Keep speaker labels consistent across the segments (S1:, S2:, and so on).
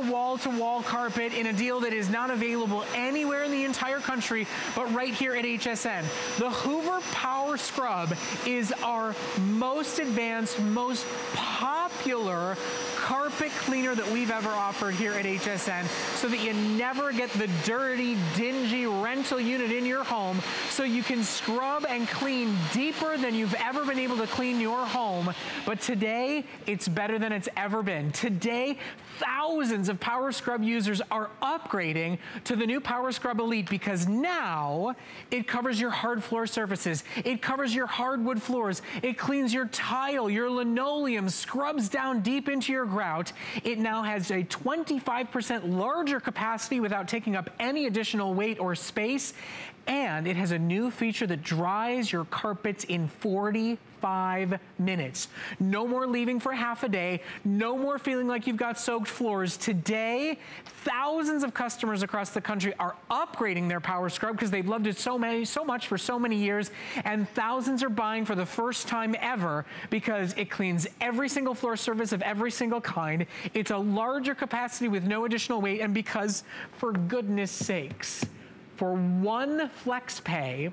S1: wall-to-wall -wall carpet in a deal that is not available anywhere in the entire country, but right here at HSN. The Hoover Power Scrub is our most advanced, most popular carpet cleaner that we've ever offered here at HSN so that you never get the dirty, dingy rental unit in your home so you can scrub and clean deeper than you've ever been able to clean your home. But today, it's better than it's ever been. Today, thousands of Power Scrub users are upgrading to the new Power Scrub Elite because now it covers your hard floor surfaces. It covers your hardwood floors. It cleans your tile, your linoleum, scrubs down deep into your grout. It now has a 25% larger capacity without taking up any additional weight or space. And it has a new feature that dries your carpets in 45 minutes. No more leaving for half a day. No more feeling like you've got soaked floors. Today, thousands of customers across the country are upgrading their Power Scrub because they've loved it so many, so much for so many years. And thousands are buying for the first time ever because it cleans every single floor surface of every single kind. It's a larger capacity with no additional weight. And because, for goodness sakes, for one flex pay,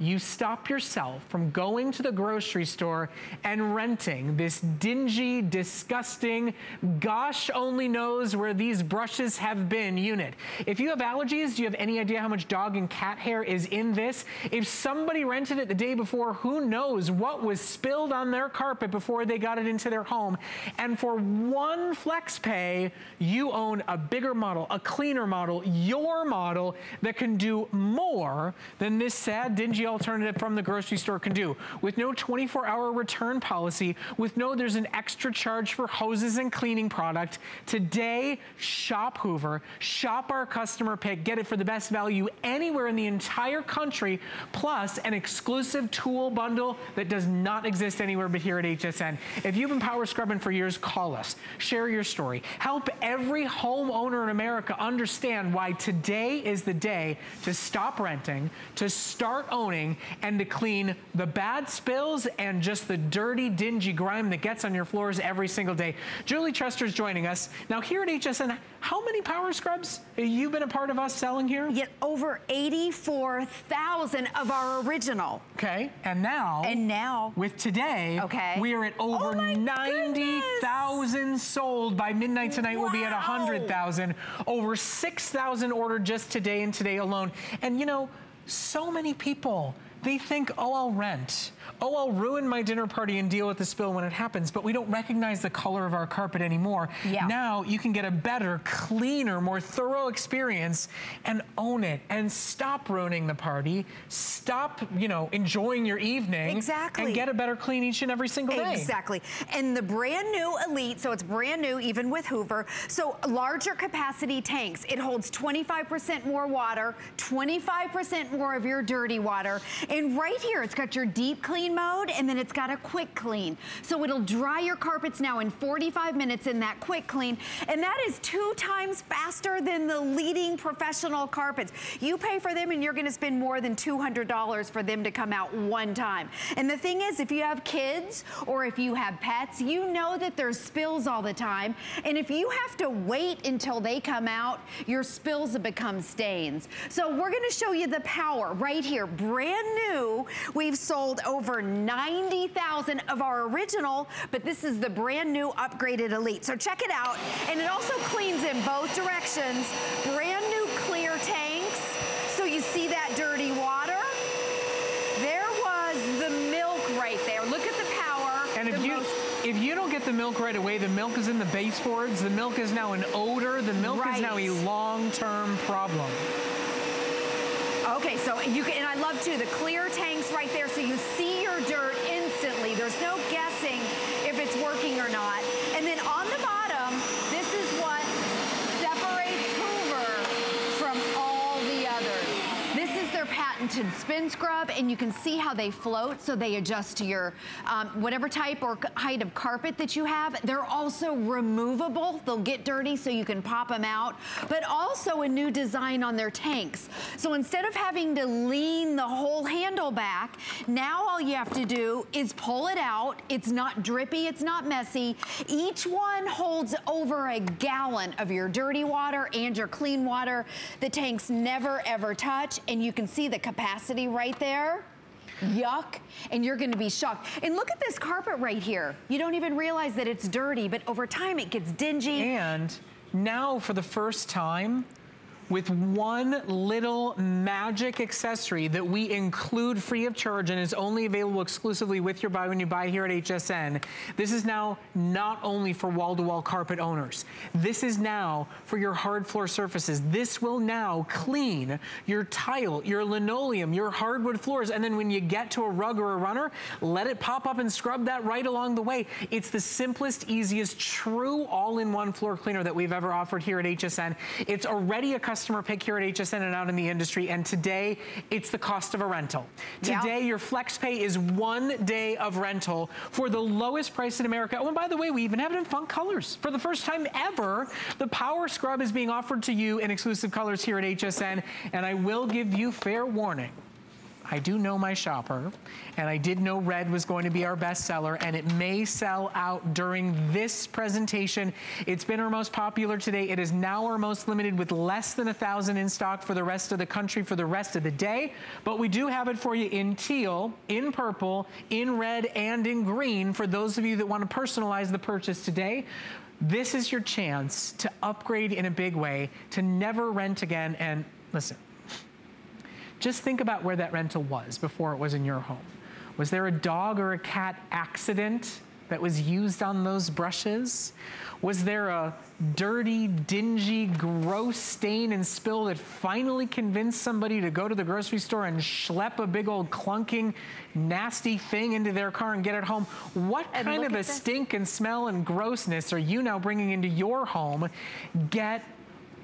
S1: you stop yourself from going to the grocery store and renting this dingy, disgusting, gosh only knows where these brushes have been unit. If you have allergies, do you have any idea how much dog and cat hair is in this? If somebody rented it the day before, who knows what was spilled on their carpet before they got it into their home. And for one flex pay, you own a bigger model, a cleaner model, your model that can do more than this sad, dingy alternative from the grocery store can do. With no 24-hour return policy, with no there's an extra charge for hoses and cleaning product, today, shop Hoover, shop our customer pick, get it for the best value anywhere in the entire country, plus an exclusive tool bundle that does not exist anywhere but here at HSN. If you've been power scrubbing for years, call us. Share your story. Help every homeowner in America understand why today is the day to stop renting, to start owning, and to clean the bad spills and just the dirty, dingy grime that gets on your floors every single day. Julie Chester's joining us. Now here at HSN, how many power scrubs have you been a part of us selling here?
S2: Yet over 84,000 of our original.
S1: Okay, and now.
S2: And now.
S1: With today, okay. we are at oh over oh 90,000 sold. By midnight tonight, wow. we'll be at 100,000. Over 6,000 ordered just today and today alone. And you know, so many people, they think, oh, I'll rent oh, I'll ruin my dinner party and deal with the spill when it happens, but we don't recognize the color of our carpet anymore. Yeah. Now you can get a better, cleaner, more thorough experience and own it and stop ruining the party. Stop, you know, enjoying your evening.
S2: Exactly.
S1: And get a better clean each and every single day.
S2: Exactly. And the brand new Elite, so it's brand new even with Hoover. So larger capacity tanks. It holds 25% more water, 25% more of your dirty water. And right here, it's got your deep clean clean mode and then it's got a quick clean. So it'll dry your carpets now in 45 minutes in that quick clean. And that is two times faster than the leading professional carpets. You pay for them and you're gonna spend more than $200 for them to come out one time. And the thing is, if you have kids or if you have pets, you know that there's spills all the time. And if you have to wait until they come out, your spills have become stains. So we're gonna show you the power right here, brand new. We've sold over 90,000 of our original, but this is the brand new upgraded Elite. So check it out. And it also cleans in both directions. Brand new clear tanks. So you see that dirty water? There was the milk right there. Look at the power.
S1: And if you if you don't get the milk right away, the milk is in the baseboards, the milk is now an odor, the milk right. is now a long-term problem.
S2: Okay, so you can, and I love too, the clear tanks right there, so you see dirt instantly. There's no guessing if it's working or not. And then on the bottom, this is what separates Hoover from all the others. This is their patent spin scrub and you can see how they float so they adjust to your um, whatever type or height of carpet that you have. They're also removable. They'll get dirty so you can pop them out, but also a new design on their tanks. So instead of having to lean the whole handle back, now all you have to do is pull it out. It's not drippy, it's not messy. Each one holds over a gallon of your dirty water and your clean water. The tanks never ever touch and you can see the capacity right there yuck, and you're gonna be shocked. And look at this carpet right here. You don't even realize that it's dirty, but over time it gets dingy.
S1: And now for the first time, with one little magic accessory that we include free of charge and is only available exclusively with your buy when you buy here at HSN. This is now not only for wall-to-wall -wall carpet owners. This is now for your hard floor surfaces. This will now clean your tile, your linoleum, your hardwood floors. And then when you get to a rug or a runner, let it pop up and scrub that right along the way. It's the simplest, easiest, true all-in-one floor cleaner that we've ever offered here at HSN. It's already a customer pick here at HSN and out in the industry. And today, it's the cost of a rental. Today, your flex pay is one day of rental for the lowest price in America. Oh, and by the way, we even have it in fun colors. For the first time ever, the Power Scrub is being offered to you in exclusive colors here at HSN. And I will give you fair warning. I do know my shopper, and I did know red was going to be our best seller, and it may sell out during this presentation. It's been our most popular today. It is now our most limited with less than a 1,000 in stock for the rest of the country for the rest of the day, but we do have it for you in teal, in purple, in red, and in green for those of you that want to personalize the purchase today. This is your chance to upgrade in a big way, to never rent again, and listen, just think about where that rental was before it was in your home. Was there a dog or a cat accident that was used on those brushes? Was there a dirty, dingy, gross stain and spill that finally convinced somebody to go to the grocery store and schlep a big old clunking, nasty thing into their car and get it home? What and kind of a this. stink and smell and grossness are you now bringing into your home? Get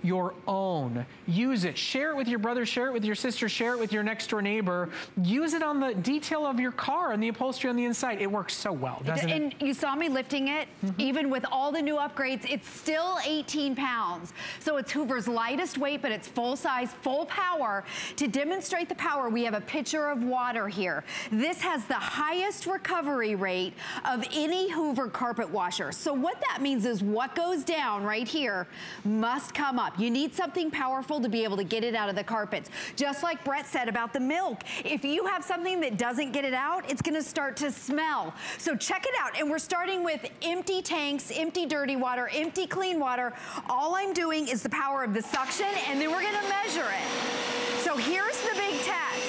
S1: your own. Use it. Share it with your brother, share it with your sister, share it with your next door neighbor. Use it on the detail of your car and the upholstery on the inside. It works so well, doesn't
S2: and it? And you saw me lifting it. Mm -hmm. Even with all the new upgrades, it's still 18 pounds. So it's Hoover's lightest weight, but it's full size, full power. To demonstrate the power, we have a pitcher of water here. This has the highest recovery rate of any Hoover carpet washer. So what that means is what goes down right here must come up. You need something powerful to be able to get it out of the carpets. Just like Brett said about the milk. If you have something that doesn't get it out, it's gonna start to smell. So check it out. And we're starting with empty tanks, empty dirty water, empty clean water. All I'm doing is the power of the suction and then we're gonna measure it. So here's the big test.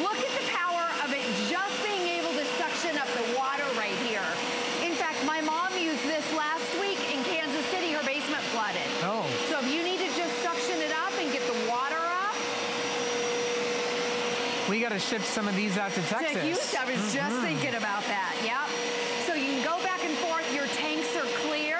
S2: Look at the power of it just being able to suction up the water right here. In fact, my mom used this last week in Kansas City. Her basement flooded.
S1: Oh.
S2: So if you need
S1: We got to ship some of these out to Texas.
S2: To Houston, I was mm -hmm. just mm-hmm. thinking about that. Yep. So you can go back and forth. Your tanks are clear.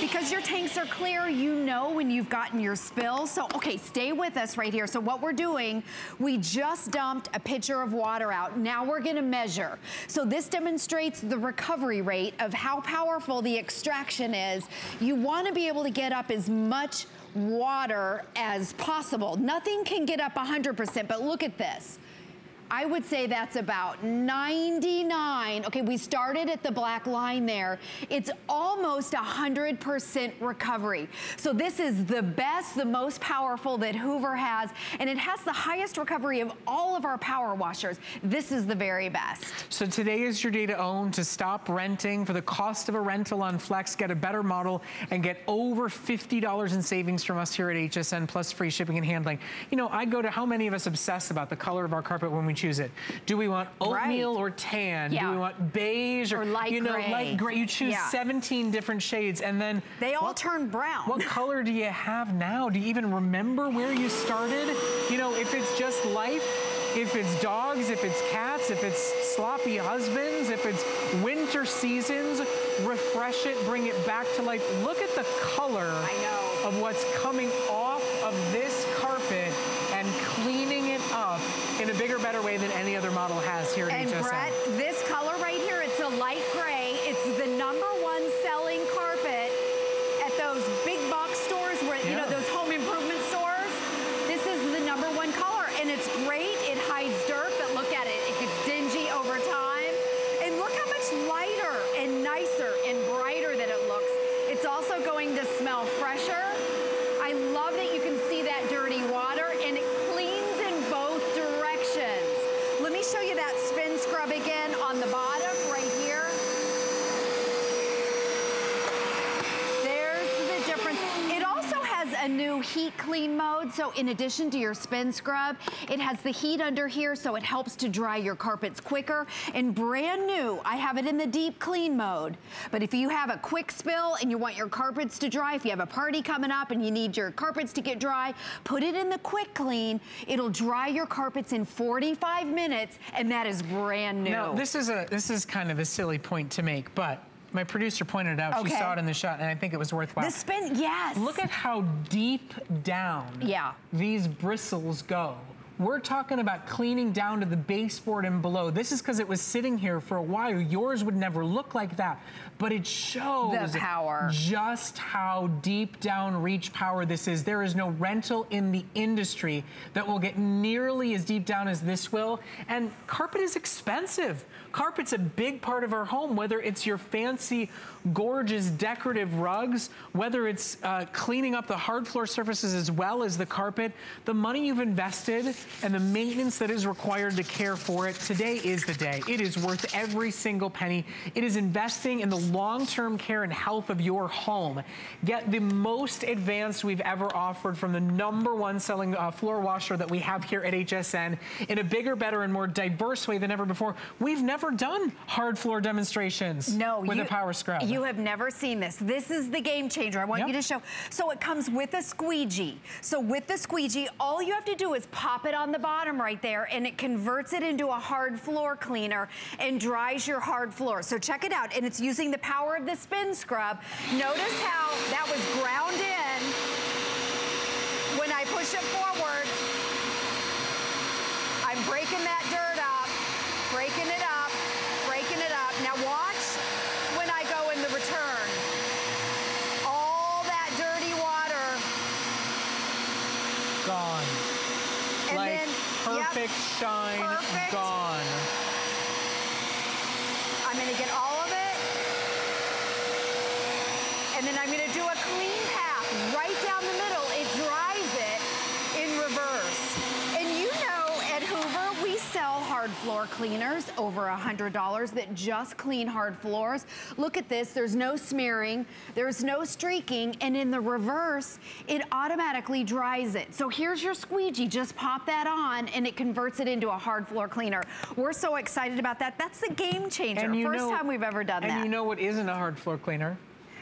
S2: Because your tanks are clear, you know when you've gotten your spill. So, okay, stay with us right here. So what we're doing, we just dumped a pitcher of water out. Now we're gonna measure. So this demonstrates the recovery rate of how powerful the extraction is. You wanna be able to get up as much water as possible. Nothing can get up 100%, but look at this. I would say that's about 99. Okay, we started at the black line there. It's almost 100% recovery. So this is the best, the most powerful that Hoover has, and it has the highest recovery of all of our power washers. This is the very best.
S1: So today is your day to own, to stop renting for the cost of a rental on Flex, get a better model, and get over $50 in savings from us here at HSN, plus free shipping and handling. You know, I go to how many of us obsess about the color of our carpet when we choose it. Do we want oatmeal right. or tan? Yeah. Do we want beige or,
S2: or light
S1: you know,
S2: gray.
S1: light gray? You choose yeah. 17 different shades and then
S2: they all what, turn brown.
S1: What color do you have now? Do you even remember where you started? You know, if it's just life, if it's dogs, if it's cats, if it's sloppy husbands, if it's winter seasons, refresh it, bring it back to life. Look at the color of what's coming off of this carpet and cleaning it up in a bigger, better way than any other model has here at
S2: and
S1: HSN.
S2: Brett, this color right here, it's a light gray. It's the number one selling carpet at those big box stores where, you
S1: Yeah.
S2: know, those home improvement stores. This is the number one color and it's great. It hides dirt, but look at it. It gets dingy over time. And look how much lighter and nicer and brighter that it looks. It's also going to smell fresher. I love that you can see that dirty water and it cleans in both directions. Let me show you that spin scrub again on the bottom right here. There's the difference. It also has a new heat clean mode. So in addition to your spin scrub, it has the heat under here so it helps to dry your carpets quicker. And brand new, I have it in the deep clean mode. But if you have a quick spill and you want your carpets to dry, if you have a party coming up and you need your carpets to get dry, put it in the quick clean. It'll dry your carpets in 45 minutes and that is brand new.
S1: Now, this is a this is kind of a silly point to make, but my producer pointed it out. She saw it in the shot, and I think it was worthwhile.
S2: the spin, yes.
S1: Look at how deep down
S2: Yeah.
S1: these bristles go. We're talking about cleaning down to the baseboard and below. This is because it was sitting here for a while. Yours would never look like that, but it shows
S2: The power.
S1: just how deep down reach power this is. There is no rental in the industry that will get nearly as deep down as this will. And carpet is expensive. Carpet's a big part of our home, whether it's your fancy, gorgeous, decorative rugs, whether it's uh, cleaning up the hard floor surfaces as well as the carpet. The money you've invested and the maintenance that is required to care for it, today is the day. It is worth every single penny. It is investing in the long-term care and health of your home. Get the most advanced we've ever offered from the number one selling uh, floor washer that we have here at HSN in a bigger, better, and more diverse way than ever before. We've never done hard floor demonstrations
S2: No,
S1: with
S2: you,
S1: a power scrub.
S2: You have never seen this. This is the game changer. I want
S1: Yep.
S2: you to show. So it comes with a squeegee. So with the squeegee, all you have to do is pop it on the bottom right there and it converts it into a hard floor cleaner and dries your hard floor. So check it out. And it's using the power of the spin scrub. Notice how that was ground in. When I push it forward, I'm breaking that dirt up, breaking it up, breaking it up. Now watch when I go in the return. All that dirty water.
S1: gone.
S2: And
S1: like
S2: then, yep,
S1: perfect shine,
S2: perfect.
S1: gone.
S2: I'm gonna get all of it. And then I'm gonna do a clean path right down the middle. It dries it in reverse. And you know, at Hoover, we sell hard floor cleaners over a $100 that just clean hard floors. Look at this, there's no smearing, there's no streaking, and in the reverse, it automatically dries it. So here's your squeegee, just pop that on and it converts it into a hard floor cleaner. We're so excited about that. That's the game changer. First
S1: know-
S2: time we've ever done
S1: and
S2: that.
S1: And you know what isn't a hard floor cleaner?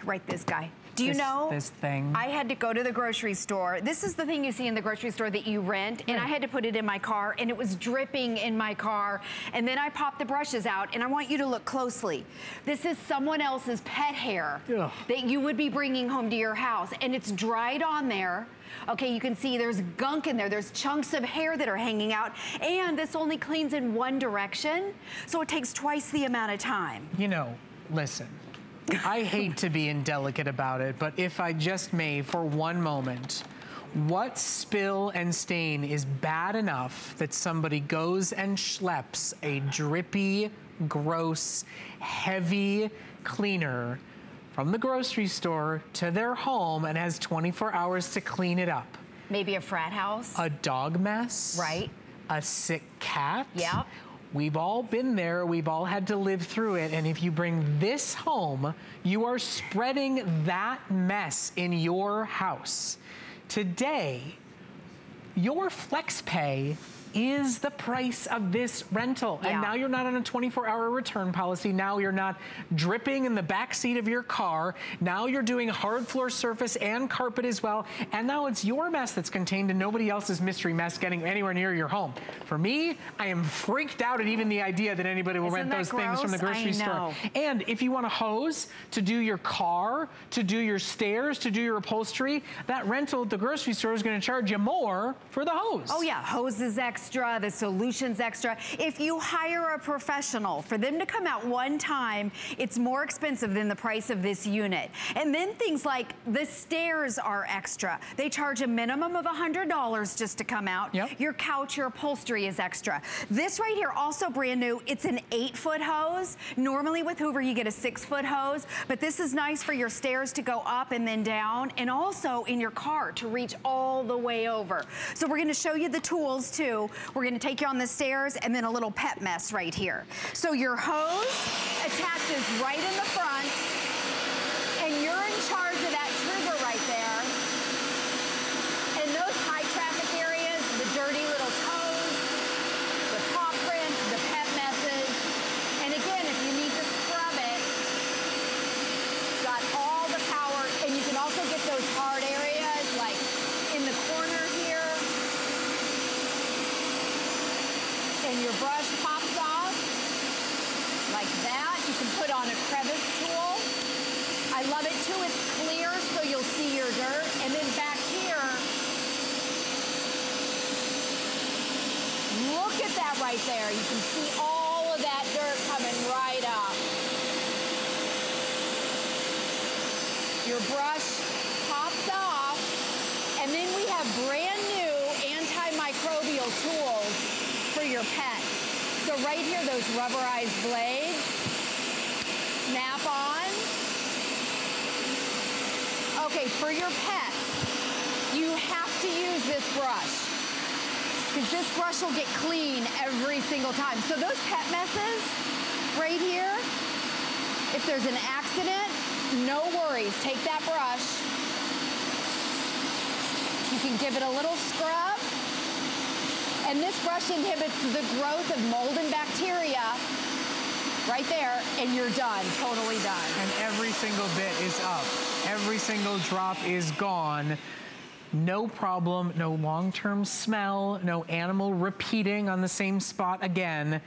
S2: right this guy. Do you
S1: This-
S2: know?
S1: this thing.
S2: I had to go to the grocery store. This is the thing you see in the grocery store that you rent, and I hmm. had to put it in my car, and it was dripping in my car. And then I popped the brushes out, and I want you to look closely. This is someone else's pet hair
S1: Ugh.
S2: that you would be bringing home to your house, and it's dried on there. Okay, you can see there's gunk in there. There's chunks of hair that are hanging out, and this only cleans in one direction, so it takes twice the amount of time.
S1: You know, listen. I hate to be indelicate about it, but if I just may for one moment, what spill and stain is bad enough that somebody goes and schleps a drippy, gross, heavy cleaner from the grocery store to their home and has 24 hours to clean it up?
S2: Maybe a frat house.
S1: A dog mess?
S2: Right.
S1: A sick cat?
S2: Yep.
S1: We've all been there. We've all had to live through it. And if you bring this home, you are spreading that mess in your house. Today, your flex pay is the price of this rental.
S2: Yeah.
S1: And now you're not on a 24 hour return policy. Now you're not dripping in the back seat of your car. Now you're doing hard floor surface and carpet as well. And now it's your mess that's contained and nobody else's mystery mess getting anywhere near your home. For me, I am freaked out at even the idea that anybody will
S2: Isn't
S1: rent those things from the grocery store. And if you want a hose to do your car, to do your stairs, to do your upholstery, that rental at the grocery store is gonna charge you more for the hose.
S2: Oh yeah, hoses extra, the solutions extra. If you hire a professional, for them to come out one time, it's more expensive than the price of this unit. And then things like the stairs are extra. They charge a minimum of $100 just to come out.
S1: Yep.
S2: Your couch, your upholstery is extra. This right here, also brand new, it's an eight foot hose. Normally with Hoover, you get a six foot hose, but this is nice for your stairs to go up and then down, and also in your car to reach all the way over. So we're gonna show you the tools too. We're gonna take you on the stairs and then a little pet mess right here. So your hose attaches right in the front, and you're in charge of that trigger right there. In those high traffic areas, the dirty little toes, the paw prints, the pet messes. And again, if you need to scrub it, got all the power. And you can also get those hard areas like in the corner here. And your brush pops off like that. You can put on a crevice tool. I love it too, it's clear so you'll see your dirt. And then back here, look at that right there. You can see all of that dirt coming right up. Your brush pops off, and then we have brand new antimicrobial tools for your pets. So right here, those rubberized blades, snap on. Okay, for your pets, you have to use this brush because this brush will get clean every single time. So those pet messes right here, if there's an accident, no worries. Take that brush. You can give it a little scrub. And this brush inhibits the growth of mold and bacteria right there, and you're done, totally done.
S1: And every single bit is up. Every single drop is gone. No problem, no long-term smell, no animal repeating on the same spot again.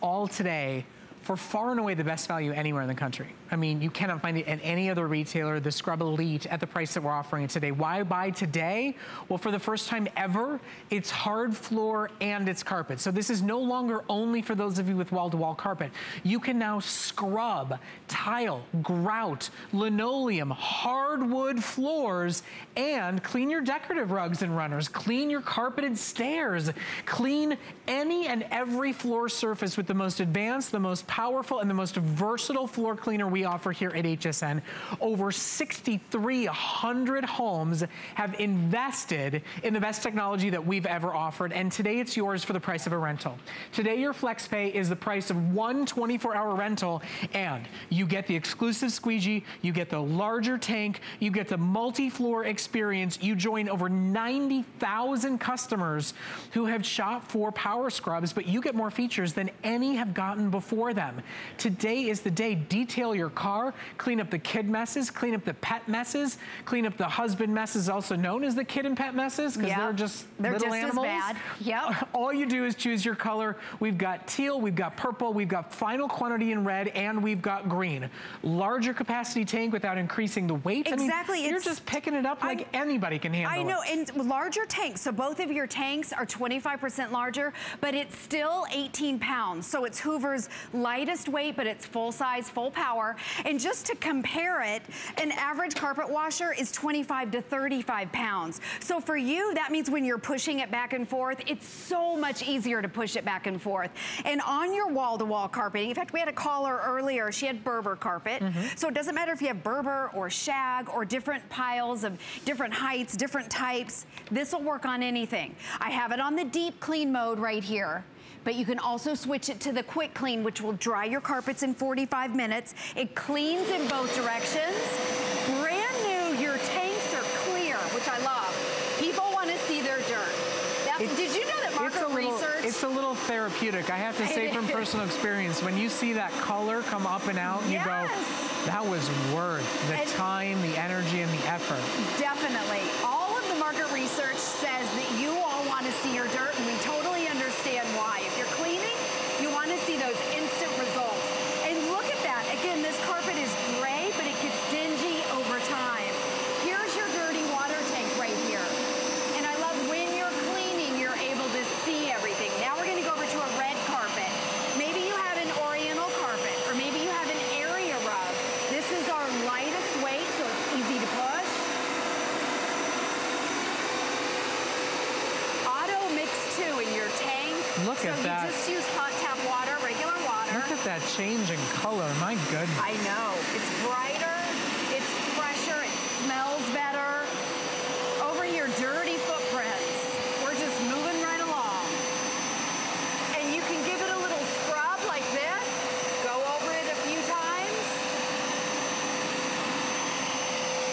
S1: All today for far and away the best value anywhere in the country. I mean, you cannot find it at any other retailer, the Scrub Elite, at the price that we're offering it today. Why buy today? Well, for the first time ever, it's hard floor and it's carpet. So this is no longer only for those of you with wall-to-wall carpet. You can now scrub, tile, grout, linoleum, hardwood floors, and clean your decorative rugs and runners, clean your carpeted stairs, clean any and every floor surface with the most advanced, the most powerful, and the most versatile floor cleaner we offer here at HSN. Over 6,300 homes have invested in the best technology that we've ever offered, and today it's yours for the price of a rental. Today your flex pay is the price of one 24-hour rental, and you get the exclusive squeegee, you get the larger tank, you get the multi-floor experience, you join over 90,000 customers who have shopped for power scrubs, but you get more features than any have gotten before them. Today is the day. Detail your car, clean up the kid messes, clean up the pet messes, clean up the husband messes, also known as the kid and pet messes, because
S2: Yep.
S1: they're just
S2: They're
S1: little
S2: just as
S1: animals.
S2: bad. Yep.
S1: All you do is choose your color. We've got teal, we've got purple, we've got final quantity in red, and we've got green. Larger capacity tank without increasing the weight. I mean,
S2: Exactly,
S1: you're just picking it up like anybody can handle
S2: I
S1: it.
S2: know, and larger tanks. So both of your tanks are 25% larger, but it's still 18 pounds. So it's Hoover's lightest weight, but it's full size, full power. And just to compare it, an average carpet washer is 25 to 35 pounds. So for you, that means when you're pushing it back and forth, it's so much easier to push it back and forth. And on your wall-to-wall carpeting, in fact, we had a caller earlier, she had Berber carpet. Mm-hmm. So it doesn't matter if you have Berber or shag or different piles of different heights, different types, this will work on anything. I have it on the deep clean mode right here. But you can also switch it to the quick clean, which will dry your carpets in 45 minutes. It cleans in both directions. Brand new, your tanks are clear, which I love. People want to see their dirt. Did you know that Mark market
S1: little,
S2: research.
S1: It's a little therapeutic. I have to say from personal experience, when you see that color come up and out, you
S2: yes.
S1: go, that was worth the
S2: and
S1: time, the energy, and the effort.
S2: Definitely. All of the market research says that you all want to see your dirt, and we totally understand why. If you're cleaning, you want to see those instant results. And look at that. Again, this carpet is gray, but it gets dingy over time. Here's your dirty water tank right here. And I love when you're cleaning, you're able to see everything. Now we're going to go over to a red carpet. Maybe you have an oriental carpet, or maybe you have an area rug. This is our lightest weight, so it's easy to push. Auto mix two in your tank.
S1: Look
S2: so
S1: at that.
S2: you just use hot tap water, regular water.
S1: Look at that change in color. My goodness.
S2: I know. It's brighter, it's fresher, it smells better. Over your dirty footprints. We're just moving right along. And you can give it a little scrub like this. Go over it a few times.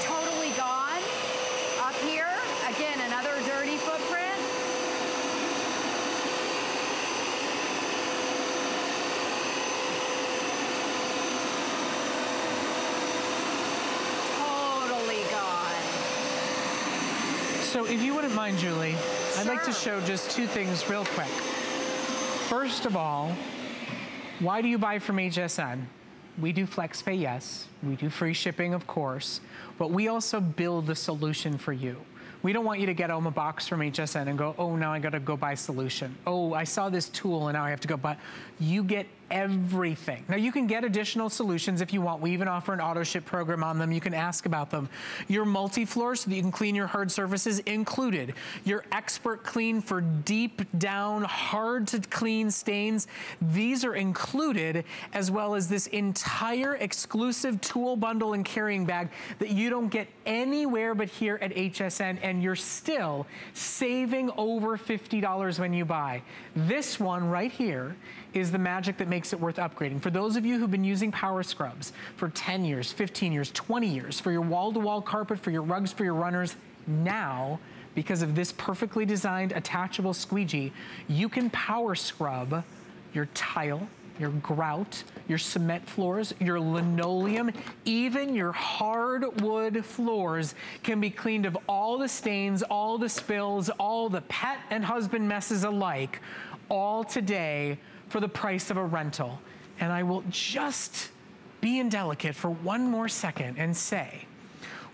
S2: Totally gone. Up here, again, another dirty footprint. Totally gone.
S1: So if you wouldn't mind, Julie, I'd like to show just two things real quick. First of all, why do you buy from HSN? We do FlexPay, yes. We do free shipping, of course. But we also build the solution for you. We don't want you to get home a box from HSN and go, oh, now I gotta go buy solution. Oh, I saw this tool and now I have to go buy. You get everything. Now you can get additional solutions if you want. We even offer an auto ship program on them. You can ask about them. Your multi-floor so that you can clean your hard surfaces included. Your expert clean for deep down, hard to clean stains. These are included as well as this entire exclusive tool bundle and carrying bag that you don't get anywhere but here at HSN and you're still saving over $50 when you buy. This one right here is the magic that makes it worth upgrading. For those of you who've been using power scrubs for 10 years, 15 years, 20 years, for your wall-to-wall carpet, for your rugs, for your runners, now, because of this perfectly designed attachable squeegee, you can power scrub your tile, your grout, your cement floors, your linoleum, even your hardwood floors can be cleaned of all the stains, all the spills, all the pet and husband messes alike, all today for the price of a rental. And I will just be indelicate for one more second and say,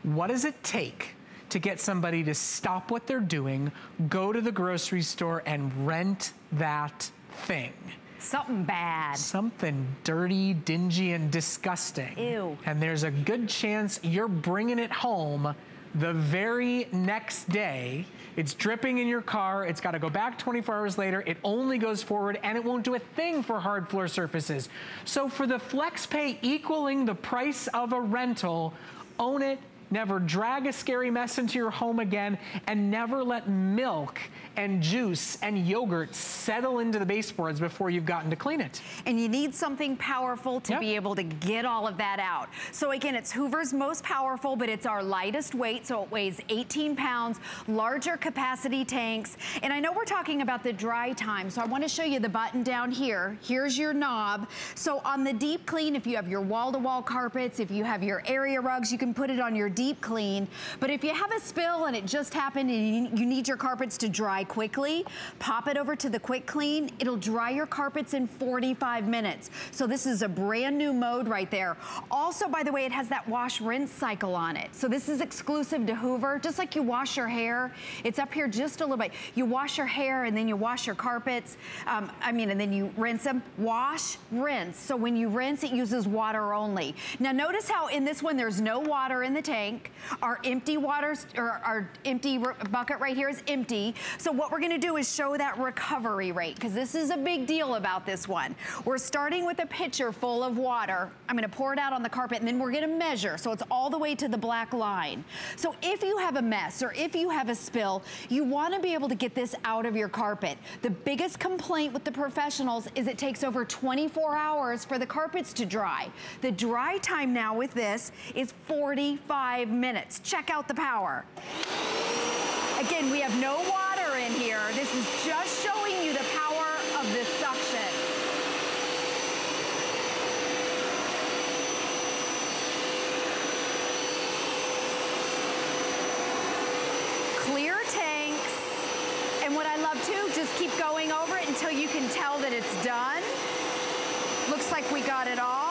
S1: what does it take to get somebody to stop what they're doing, go to the grocery store and rent that thing?
S2: Something bad.
S1: Something dirty, dingy, and disgusting.
S2: Ew.
S1: And there's a good chance you're bringing it home the very next day. It's dripping in your car. It's got to go back 24 hours later. It only goes forward and it won't do a thing for hard floor surfaces. So for the flex pay equaling the price of a rental, own it, never drag a scary mess into your home again, and never let milk and juice and yogurt settle into the baseboards before you've gotten to clean it.
S2: And you need something powerful to
S1: Yep.
S2: be able to get all of that out. So again, it's Hoover's most powerful, but it's our lightest weight, so it weighs 18 pounds, larger capacity tanks. And I know we're talking about the dry time, so I wanna show you the button down here. Here's your knob. So on the deep clean, if you have your wall-to-wall carpets, if you have your area rugs, you can put it on your deep clean. But if you have a spill and it just happened and you- need your carpets to dry quickly, pop it over to the quick clean. It'll dry your carpets in 45 minutes. So this is a brand new mode right there. Also, by the way, it has that wash rinse cycle on it. So this is exclusive to Hoover. Just like you wash your hair, it's up here just a little bit. You wash your hair and then you wash your carpets. Um, I mean, and then you rinse them. Wash, rinse. So when you rinse, it uses water only. Now notice how in this one, there's no water in the tank. Our empty water, or our empty bucket right here is empty. So what we're gonna do is show that recovery rate, because this is a big deal about this one. We're starting with a pitcher full of water. I'm gonna pour it out on the carpet, and then we're gonna measure, so it's all the way to the black line. So if you have a mess, or if you have a spill, you wanna be able to get this out of your carpet. The biggest complaint with the professionals is it takes over 24 hours for the carpets to dry. The dry time now with this is 45 minutes. Check out the power. Again, we have no water in here. This is just showing you the power of the suction. Clear tanks. And what I love too, just keep going over it until you can tell that it's done. Looks like we got it all.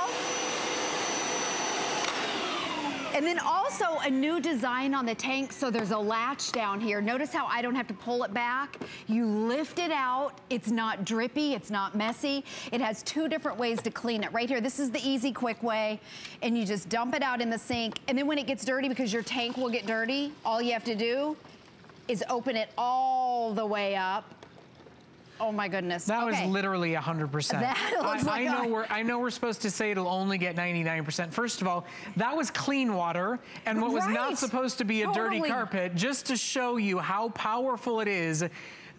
S2: And then also a new design on the tank, so there's a latch down here. Notice how I don't have to pull it back. You lift it out. It's not drippy, it's not messy. It has two different ways to clean it. Right here, this is the easy, quick way. And you just dump it out in the sink. And then when it gets dirty, because your tank will get dirty, all you have to do is open it all the way up Oh my goodness.
S1: That
S2: okay.
S1: was literally 100%.
S2: That looks
S1: I,
S2: like
S1: I know
S2: a-
S1: we're I know we're supposed to say it'll only get 99%. First of all, that was clean water and what was not supposed to be a dirty carpet just to show you how powerful it is.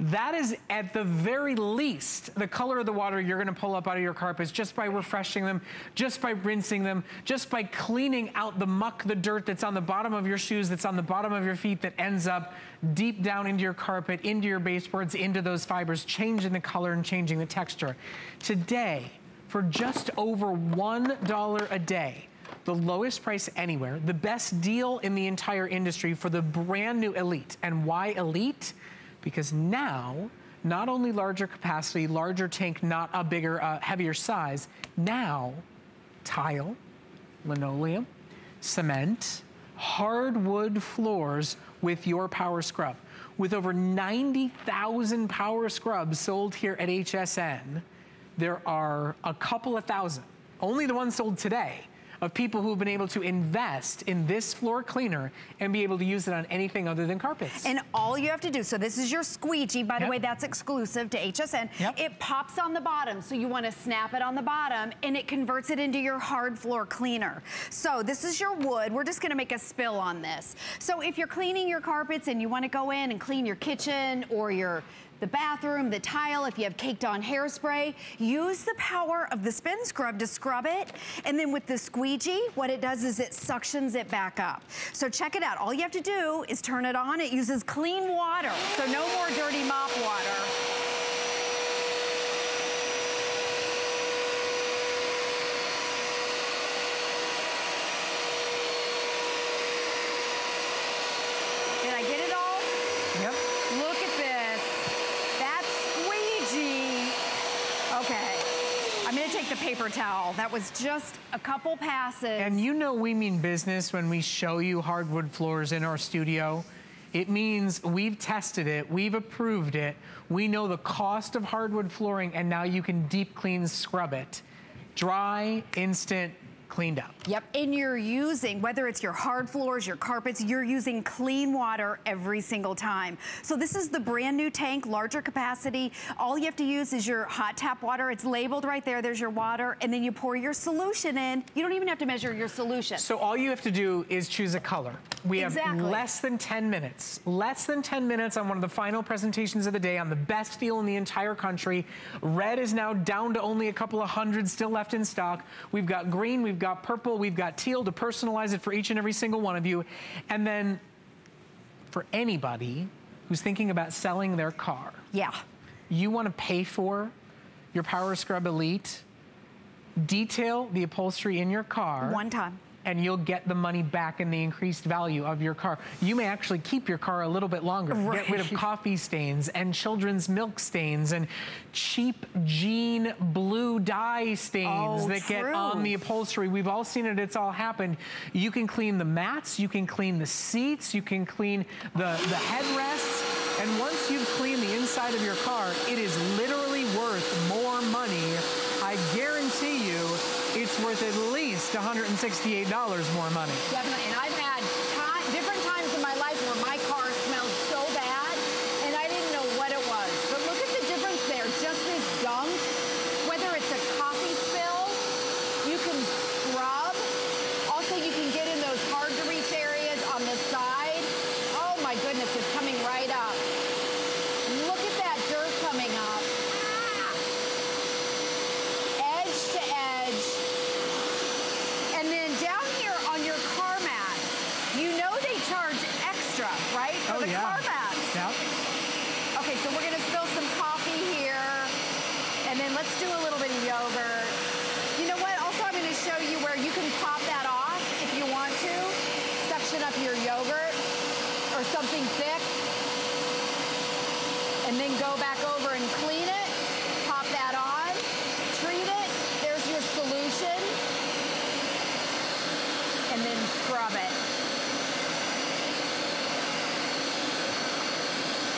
S1: That is at the very least the color of the water you're gonna pull up out of your carpets just by refreshing them, just by rinsing them, just by cleaning out the muck, the dirt that's on the bottom of your shoes, that's on the bottom of your feet that ends up deep down into your carpet, into your baseboards, into those fibers, changing the color and changing the texture. Today, for just over $1 a day, the lowest price anywhere, the best deal in the entire industry for the brand new Elite. And why Elite? Because now, not only larger capacity, larger tank, not a bigger, uh, heavier size, now tile, linoleum, cement, hardwood floors with your power scrub. With over 90,000 power scrubs sold here at HSN, there are a couple of thousand, only the ones sold today, of people who've been able to invest in this floor cleaner and be able to use it on anything other than carpets.
S2: And all you have to do, so this is your squeegee. By the
S1: Yep.
S2: way, that's exclusive to HSN.
S1: Yep.
S2: It pops on the bottom, so you want to snap it on the bottom, and it converts it into your hard floor cleaner. So this is your wood. We're just going to make a spill on this. So if you're cleaning your carpets and you want to go in and clean your kitchen or your the bathroom, the tile, if you have caked on hairspray, use the power of the spin scrub to scrub it. And then with the squeegee, what it does is it suctions it back up. So check it out. All you have to do is turn it on. It uses clean water, so no more dirty mop water. Did I get it all?
S1: Yep.
S2: Look at this. That squeegee. Okay. I'm gonna take the paper towel. That was just a couple passes.
S1: And you know we mean business when we show you hardwood floors in our studio. It means we've tested it, we've approved it, we know the cost of hardwood flooring, and now you can deep clean scrub it. Dry, instant, cleaned up.
S2: Yep, and you're using, whether it's your hard floors, your carpets, you're using clean water every single time. So this is the brand new tank, larger capacity. All you have to use is your hot tap water. It's labeled right there, there's your water, and then you pour your solution in. You don't even have to measure your solution.
S1: So all you have to do is choose a color. We have less than 10 minutes, less than 10 minutes on one of the final presentations of the day on the best deal in the entire country. Red is now down to only a couple of hundred still left in stock. We've got green, we've got purple, we've got teal to personalize it for each and every single one of you. And then for anybody who's thinking about selling their car,
S2: Yeah.
S1: you want to pay for your Power Scrub Elite, detail the upholstery in your car
S2: One time.
S1: And you'll get the money back in the increased value of your car. You may actually keep your car a little bit longer. Get rid of coffee stains and children's milk stains and cheap jean blue dye stains
S2: Oh,
S1: that get on the upholstery. We've all seen it, it's all happened. You can clean the mats, you can clean the seats, you can clean the, the headrests, and once you've cleaned the inside of your car, it is literally worth more money. I guarantee you it's worth at least $168 more money.
S2: Definitely, and I've had different times in my life where my car smelled so bad, and I didn't know what it was. But look at the difference there. Just this gunk, whether it's a coffee spill, you can scrub. Also, you can get in those hard to reach areas on the side. Oh my goodness, it's coming right up. Look at that dirt coming up. Ah! Edge to edge. And then down here on your car mats, you know they charge extra, right? For
S1: Oh,
S2: the
S1: yeah.
S2: car mats.
S1: Yep.
S2: so we're gonna spill some coffee here. And then let's do a little bit of yogurt. You know what? Also, I'm gonna show you where you can pop that off if you want to. Suction up your yogurt or something thick. And then go back over and clean it. Pop that on. Treat it. There's your solution. And then scrub it.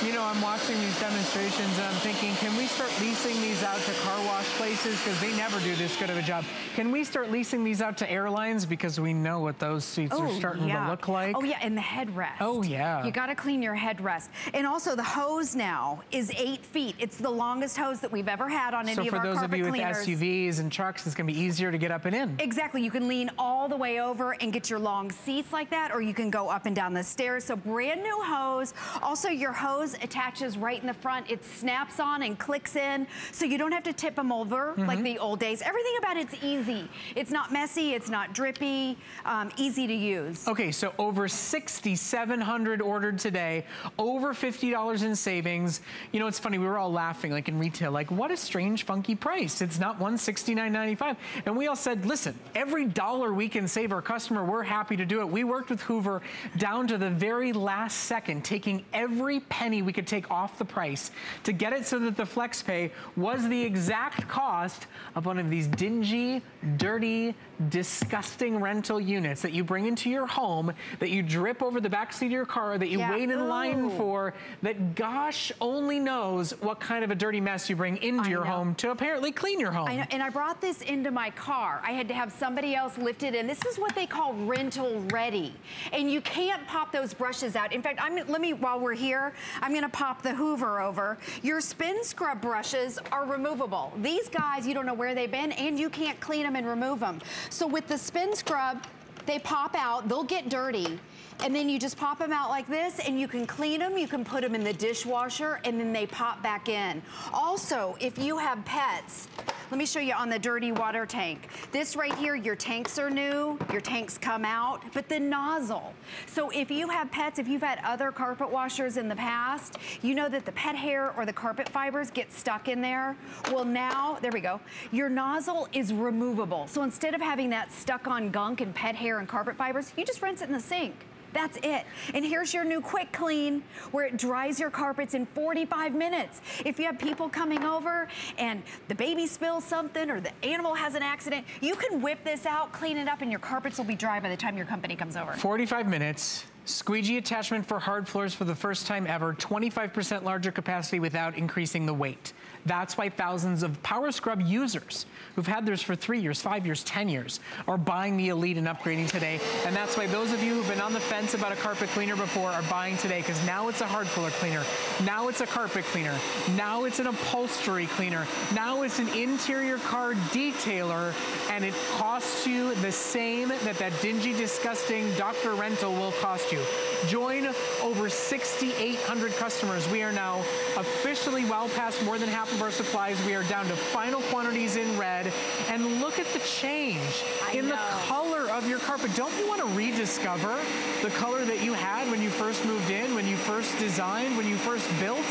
S1: You know, I'm watching these demonstrations and I'm thinking, can we start leasing these out to car wash places? Because they never do this good of a job. Can we start leasing these out to airlines? Because we know what those seats are oh, starting
S2: yeah.
S1: to look like.
S2: Oh, yeah, and the headrest.
S1: Oh, yeah.
S2: You gotta clean your headrest. And also, the hose now is eight feet. It's the longest hose that we've ever had on any
S1: so
S2: of
S1: for
S2: our
S1: those of
S2: carpet
S1: you with
S2: cleaners.
S1: SUVs and trucks, it's gonna be easier to get up and in.
S2: Exactly, you can lean all the way over and get your long seats like that, or you can go up and down the stairs. So brand new hose. Also, your hose attaches right in the front. It snaps on and clicks in, so you don't have to tip them over
S1: Mm-hmm.
S2: like the old days. Everything about it's easy. It's not messy, it's not drippy, um, easy to use.
S1: Okay, so over 6,700 ordered today, over $50 in savings. You know, it's funny, we were all laughing like in retail, like what a strange, funky price. It's not $169.95. And we all said, listen, every dollar we can save our customer, we're happy to do it. We worked with Hoover down to the very last second, taking every penny we could take off the price to get it so that the flex pay was the exact cost of one of these dingy, dirty, disgusting rental units that you bring into your home, that you drip over the backseat of your car, that you
S2: Yeah.
S1: wait in line for, that gosh only knows what kind of a dirty mess you bring into
S2: I
S1: your
S2: know.
S1: home to apparently clean your home.
S2: I know, and I brought this into my car. I had to have somebody else lift it in. This is what they call rental ready. And you can't pop those brushes out. In fact, I'm, let me, while we're here, I'm gonna pop the Hoover over. Your spin scrub brushes are removable. These guys, you don't know where they've been and you can't clean them and remove them. So with the spin scrub, they pop out, they'll get dirty, and then you just pop them out like this and you can clean them, you can put them in the dishwasher and then they pop back in. Also, if you have pets, let me show you on the dirty water tank. This right here, your tanks are new, your tanks come out, but the nozzle. So if you have pets, if you've had other carpet washers in the past, you know that the pet hair or the carpet fibers get stuck in there. Well now, there we go, your nozzle is removable. So instead of having that stuck on gunk and pet hair and carpet fibers, you just rinse it in the sink. That's it. And here's your new quick clean where it dries your carpets in 45 minutes. If you have people coming over and the baby spills something or the animal has an accident, you can whip this out, clean it up, and your carpets will be dry by the time your company comes over.
S1: 45 minutes. Squeegee attachment for hard floors for the first time ever. 25% larger capacity without increasing the weight. That's why thousands of Power Scrub users who've had theirs for three years, five years, 10 years are buying the Elite and upgrading today. And that's why those of you who've been on the fence about a carpet cleaner before are buying today because now it's a hard floor cleaner. Now it's a carpet cleaner. Now it's an upholstery cleaner. Now it's an interior car detailer and it costs you the same that that dingy, disgusting Dr. Rental will cost you. Join over 6,800 customers. We are now officially well past more than half of our supplies. We are down to final quantities in red. And look at the change
S2: I
S1: in the color of your carpet. Don't you want to rediscover the color that you had when you first moved in, when you first designed, when you first built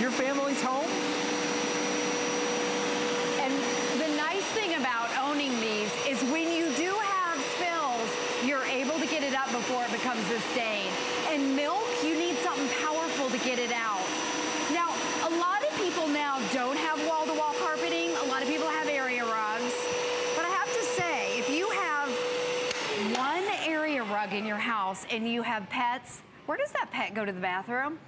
S1: your family's home?
S2: And the nice thing about owning these is when you do have spills, you're able to get it up before it becomes a stain. And milk, you need something powerful to get it out. Now, a lot of people now don't have wall-to-wall carpeting. A lot of people have area rugs. But I have to say, if you have one area rug in your house and you have pets, where does that pet go to the bathroom?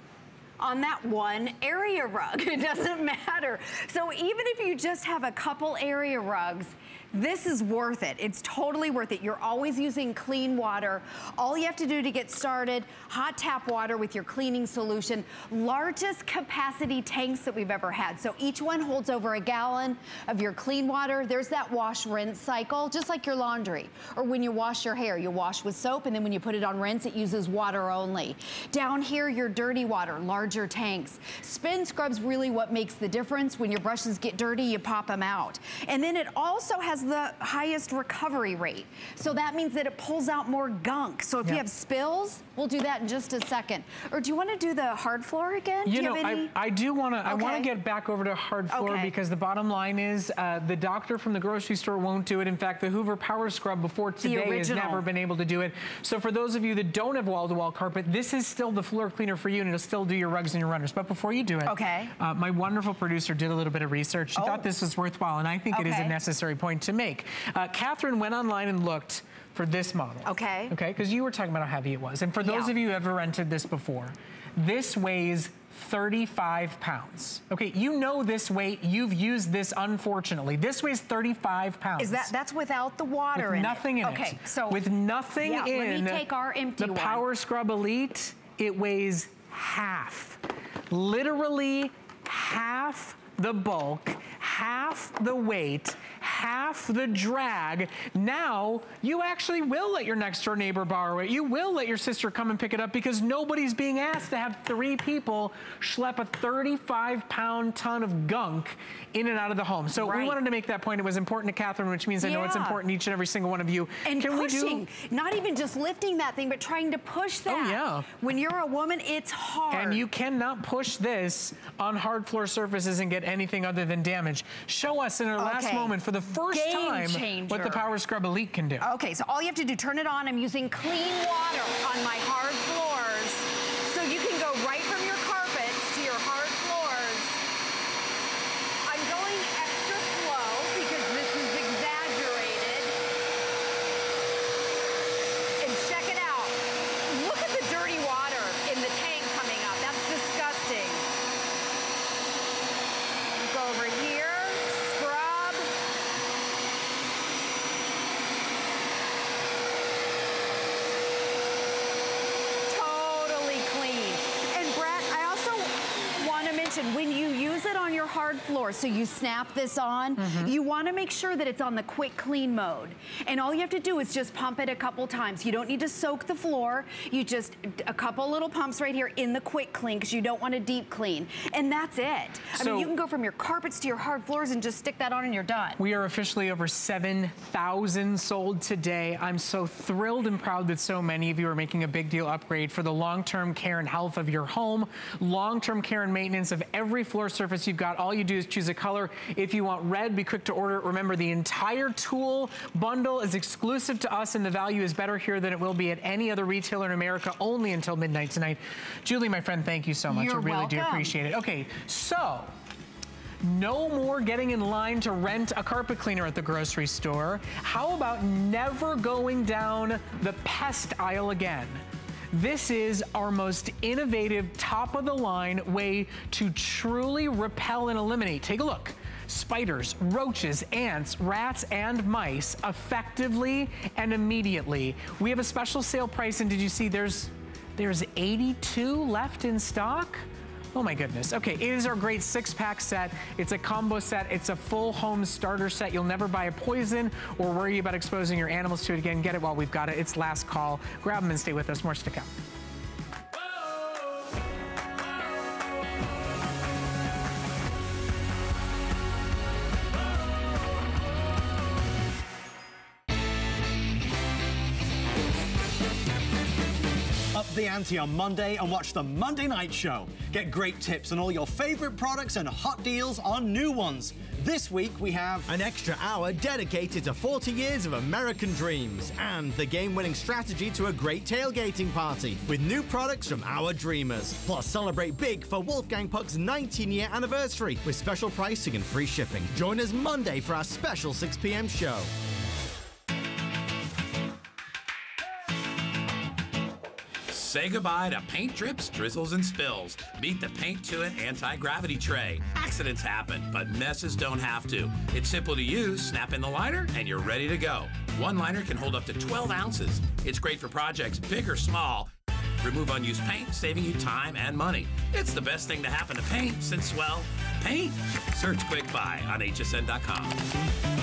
S2: on that one area rug. It doesn't matter. So even if you just have a couple area rugs, this is worth it. It's totally worth it. You're always using clean water. All you have to do to get started, hot tap water with your cleaning solution. Largest capacity tanks that we've ever had. So each one holds over a gallon of your clean water. There's that wash rinse cycle, just like your laundry. Or when you wash your hair, you wash with soap and then when you put it on rinse, it uses water only. Down here, your dirty water, larger tanks. Spin scrub's really what makes the difference. When your brushes get dirty, you pop them out. And then it also has the highest recovery rate. So that means that it pulls out more gunk. So if you have spills, we'll do that in just a second. Or do you want to do the hard floor again?
S1: You know, I, I, do want to, okay. I want to get back over to hard floor okay. because the bottom line is uh, the doctor from the grocery store won't do it. In fact, the Hoover Power Scrub before today has never been able to do it. So for those of you that don't have wall-to-wall -wall carpet, this is still the floor cleaner for you and it'll still do your rugs and your runners. But before you do it,
S2: okay.
S1: Uh, my wonderful producer did a little bit of research. She oh. thought this was worthwhile and I think okay. it is a necessary point to make. Uh, Catherine went online and looked for this model.
S2: Okay.
S1: Okay, because you were talking about how heavy it was. And for those yeah. of you who ever rented this before, this weighs 35 pounds. Okay, you know this weight. You've used this, unfortunately. This weighs 35 pounds.
S2: Is that, that's without the water
S1: With
S2: in
S1: nothing
S2: it.
S1: in
S2: okay,
S1: it.
S2: Okay, so.
S1: With nothing
S2: yeah,
S1: in.
S2: let me take our empty
S1: The
S2: one.
S1: Power Scrub Elite, it weighs half. Literally half the bulk, half the weight, half the drag. Now, you actually will let your next door neighbor borrow it. You will let your sister come and pick it up because nobody's being asked to have three people schlep a 35 pound ton of gunk in and out of the home. So right. we wanted to make that point. It was important to Catherine, which means I know it's important to each and every single one of you.
S2: And Can pushing, we do... not even just lifting that thing, but trying to push oh, that.
S1: Oh, yeah.
S2: When you're a woman, it's hard.
S1: And you cannot push this on hard floor surfaces and get anything other than damage. Show us in our okay. last moment for the first
S2: Game
S1: time
S2: changer.
S1: what the Power Scrub Elite can do.
S2: Okay, so all you have to do, turn it on. I'm using clean water on my hard floors. So you can go right from your carpets to your hard floors. I'm going extra slow because this is exaggerated. And check it out. Look at the dirty water in the tank coming up. That's disgusting. Go over here. mention, when you use it on your hard floor, so you snap this on, mm -hmm. you wanna make sure that it's on the quick clean mode. And all you have to do is just pump it a couple times. You don't need to soak the floor. You just, a couple little pumps right here in the quick clean because you don't want to deep clean. And that's it. So I mean, you can go from your carpets to your hard floors and just stick that on and you're done.
S1: We are officially over 7,000 sold today. I'm so thrilled and proud that so many of you are making a big deal upgrade for the long-term care and health of your home, long-term care and maintenance of every floor surface you've got. All you do is choose a color. If you want red, be quick to order. It remember, the entire tool bundle is exclusive to us, and the value is better here than it will be at any other retailer in America, only until midnight tonight. Julie, my friend, thank you so much.
S2: You're
S1: I really
S2: welcome.
S1: do appreciate it. Okay, so no more getting in line to rent a carpet cleaner at the grocery store. How about never going down the pest aisle again? This is our most innovative, top of the line way to truly repel and eliminate. Take a look spiders, roaches, ants, rats, and mice effectively and immediately. We have a special sale price, and did you see there's there's 82 left in stock? Oh my goodness. Okay, it is our great six pack set. It's a combo set. It's a full home starter set. You'll never buy a poison or worry about exposing your animals to it again. Get it while we've got it. It's last call. Grab them and stay with us. More to come.
S3: The ante on Monday and watch the Monday Night Show. Get great tips on all your favorite products and hot deals on new ones. This week we have
S4: an extra hour dedicated to 40 years of American dreams and the game-winning strategy to a great tailgating party with new products from our dreamers. Plus celebrate big for Wolfgang Puck's 19-year anniversary with special pricing and free shipping. Join us Monday for our special 6 p.m. show.
S5: Say goodbye to paint drips, drizzles, and spills. Meet the Paint To It anti-gravity tray. Accidents happen, but messes don't have to. It's simple to use, snap in the liner, and you're ready to go. One liner can hold up to 12 ounces. It's great for projects big or small. Remove unused paint, saving you time and money. It's the best thing to happen to paint since, well, paint. Search Quick Buy on hsn.com.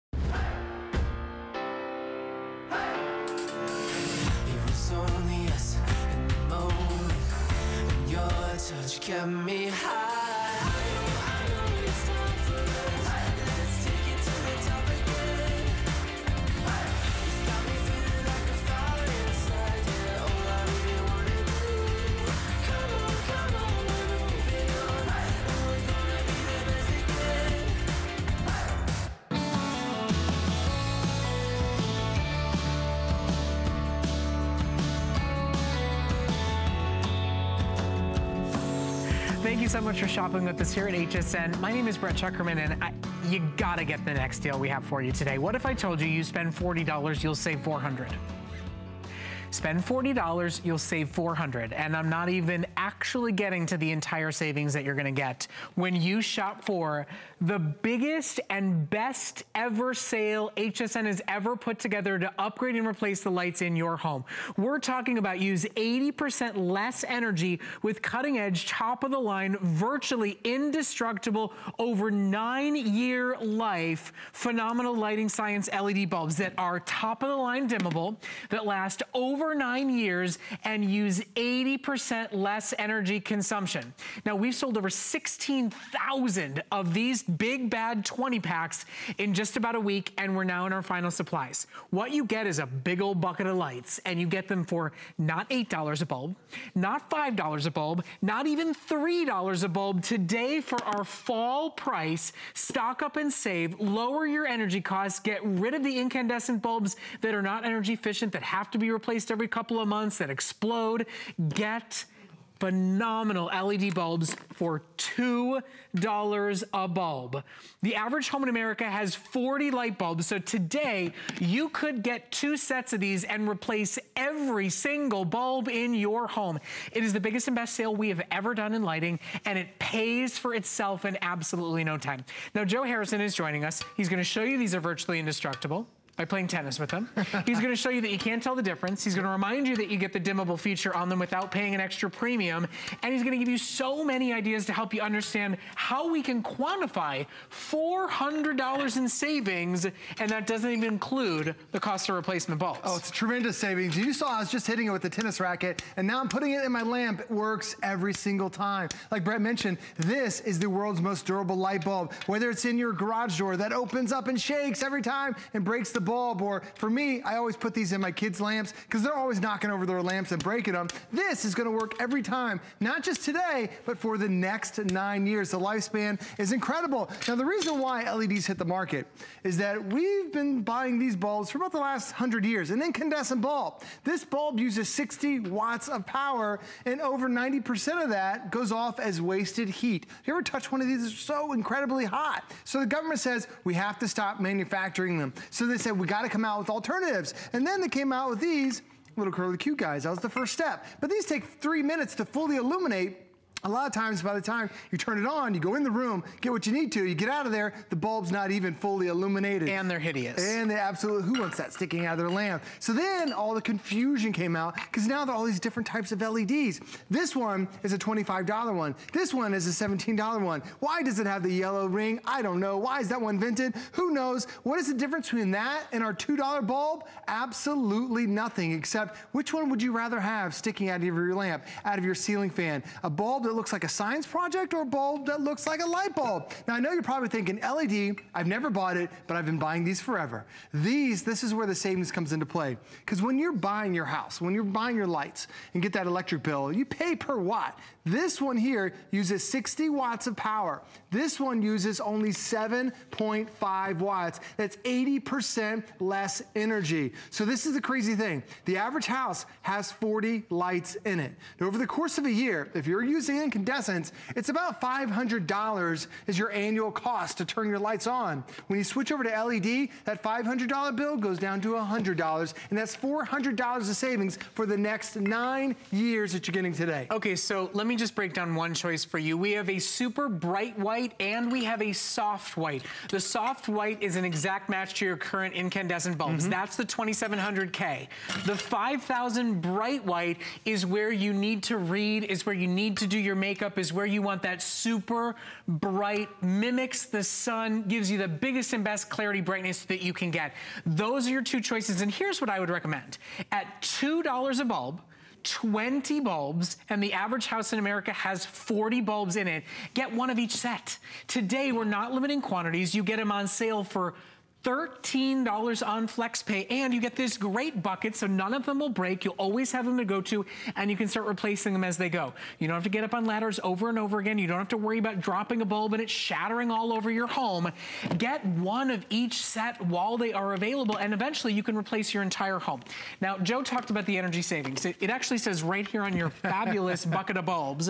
S6: touch kept me high.
S1: So much for shopping with us here at HSN. My name is Brett Chukerman, and I, you gotta get the next deal we have for you today. What if I told you you spend $40, you'll save 400? Spend $40, you'll save 400. And I'm not even actually getting to the entire savings that you're gonna get when you shop for the biggest and best ever sale HSN has ever put together to upgrade and replace the lights in your home. We're talking about use 80% less energy with cutting edge, top of the line, virtually indestructible, over nine year life, phenomenal lighting science LED bulbs that are top of the line dimmable, that last over nine years and use 80% less energy consumption. Now we've sold over 16,000 of these big bad 20 packs in just about a week and we're now in our final supplies. What you get is a big old bucket of lights and you get them for not $8 a bulb, not $5 a bulb, not even $3 a bulb. Today for our fall price, stock up and save, lower your energy costs, get rid of the incandescent bulbs that are not energy efficient, that have to be replaced every couple of months, that explode. Get phenomenal LED bulbs for $2 a bulb. The average home in America has 40 light bulbs, so today you could get two sets of these and replace every single bulb in your home. It is the biggest and best sale we have ever done in lighting, and it pays for itself in absolutely no time. Now, Joe Harrison is joining us. He's gonna show you these are virtually indestructible by playing tennis with them. He's gonna show you that you can't tell the difference. He's gonna remind you that you get the dimmable feature on them without paying an extra premium. And he's gonna give you so many ideas to help you understand how we can quantify $400 in savings, and that doesn't even include the cost of replacement bulbs.
S7: Oh, it's tremendous savings. You saw I was just hitting it with the tennis racket, and now I'm putting it in my lamp. It works every single time. Like Brett mentioned, this is the world's most durable light bulb. Whether it's in your garage door that opens up and shakes every time and breaks the bulb, or for me, I always put these in my kids' lamps because they're always knocking over their lamps and breaking them. This is gonna work every time, not just today, but for the next nine years. The lifespan is incredible. Now, the reason why LEDs hit the market is that we've been buying these bulbs for about the last 100 years. An incandescent bulb. This bulb uses 60 watts of power, and over 90% of that goes off as wasted heat. You ever touch one of these? It's so incredibly hot. So the government says we have to stop manufacturing them. So they said we got to come out with alternatives. And then they came out with these little curly cute guys. That was the first step. But these take three minutes to fully illuminate a lot of times by the time you turn it on, you go in the room, get what you need to, you get out of there, the bulb's not even fully illuminated.
S1: And they're hideous.
S7: And they absolutely, who wants that sticking out of their lamp? So then all the confusion came out because now there are all these different types of LEDs. This one is a $25 one. This one is a $17 one. Why does it have the yellow ring? I don't know. Why is that one vented? Who knows? What is the difference between that and our $2 bulb? Absolutely nothing except which one would you rather have sticking out of your lamp, out of your ceiling fan? A bulb that looks like a science project or a bulb that looks like a light bulb? Now I know you're probably thinking LED, I've never bought it, but I've been buying these forever. These, this is where the savings comes into play. Because when you're buying your house, when you're buying your lights and get that electric bill, you pay per watt. This one here uses 60 watts of power. This one uses only 7.5 watts. That's 80% less energy. So this is the crazy thing. The average house has 40 lights in it. Now, over the course of a year, if you're using incandescents, it's about $500 is your annual cost to turn your lights on. When you switch over to LED, that $500 bill goes down to $100, and that's $400 of savings for the next nine years that you're getting today.
S1: Okay, so let me just break down one choice for you. We have a super bright white and we have a soft white. The soft white is an exact match to your current incandescent bulbs.
S7: Mm-hmm.
S1: That's the 2700K. The 5000 bright white is where you need to read, is where you need to do your makeup, is where you want that super bright, mimics the sun, gives you the biggest and best clarity brightness that you can get. Those are your two choices, and here's what I would recommend. At $2 a bulb, 20 bulbs, and the average house in America has 40 bulbs in it. Get one of each set. Today, we're not limiting quantities. You get them on sale for $13 on FlexPay, and you get this great bucket, so none of them will break. You'll always have them to go to, and you can start replacing them as they go. You don't have to get up on ladders over and over again. You don't have to worry about dropping a bulb and it shattering all over your home. Get one of each set while they are available, and eventually you can replace your entire home. Now, Joe talked about the energy savings. It, it actually says right here on your fabulous bucket of bulbs,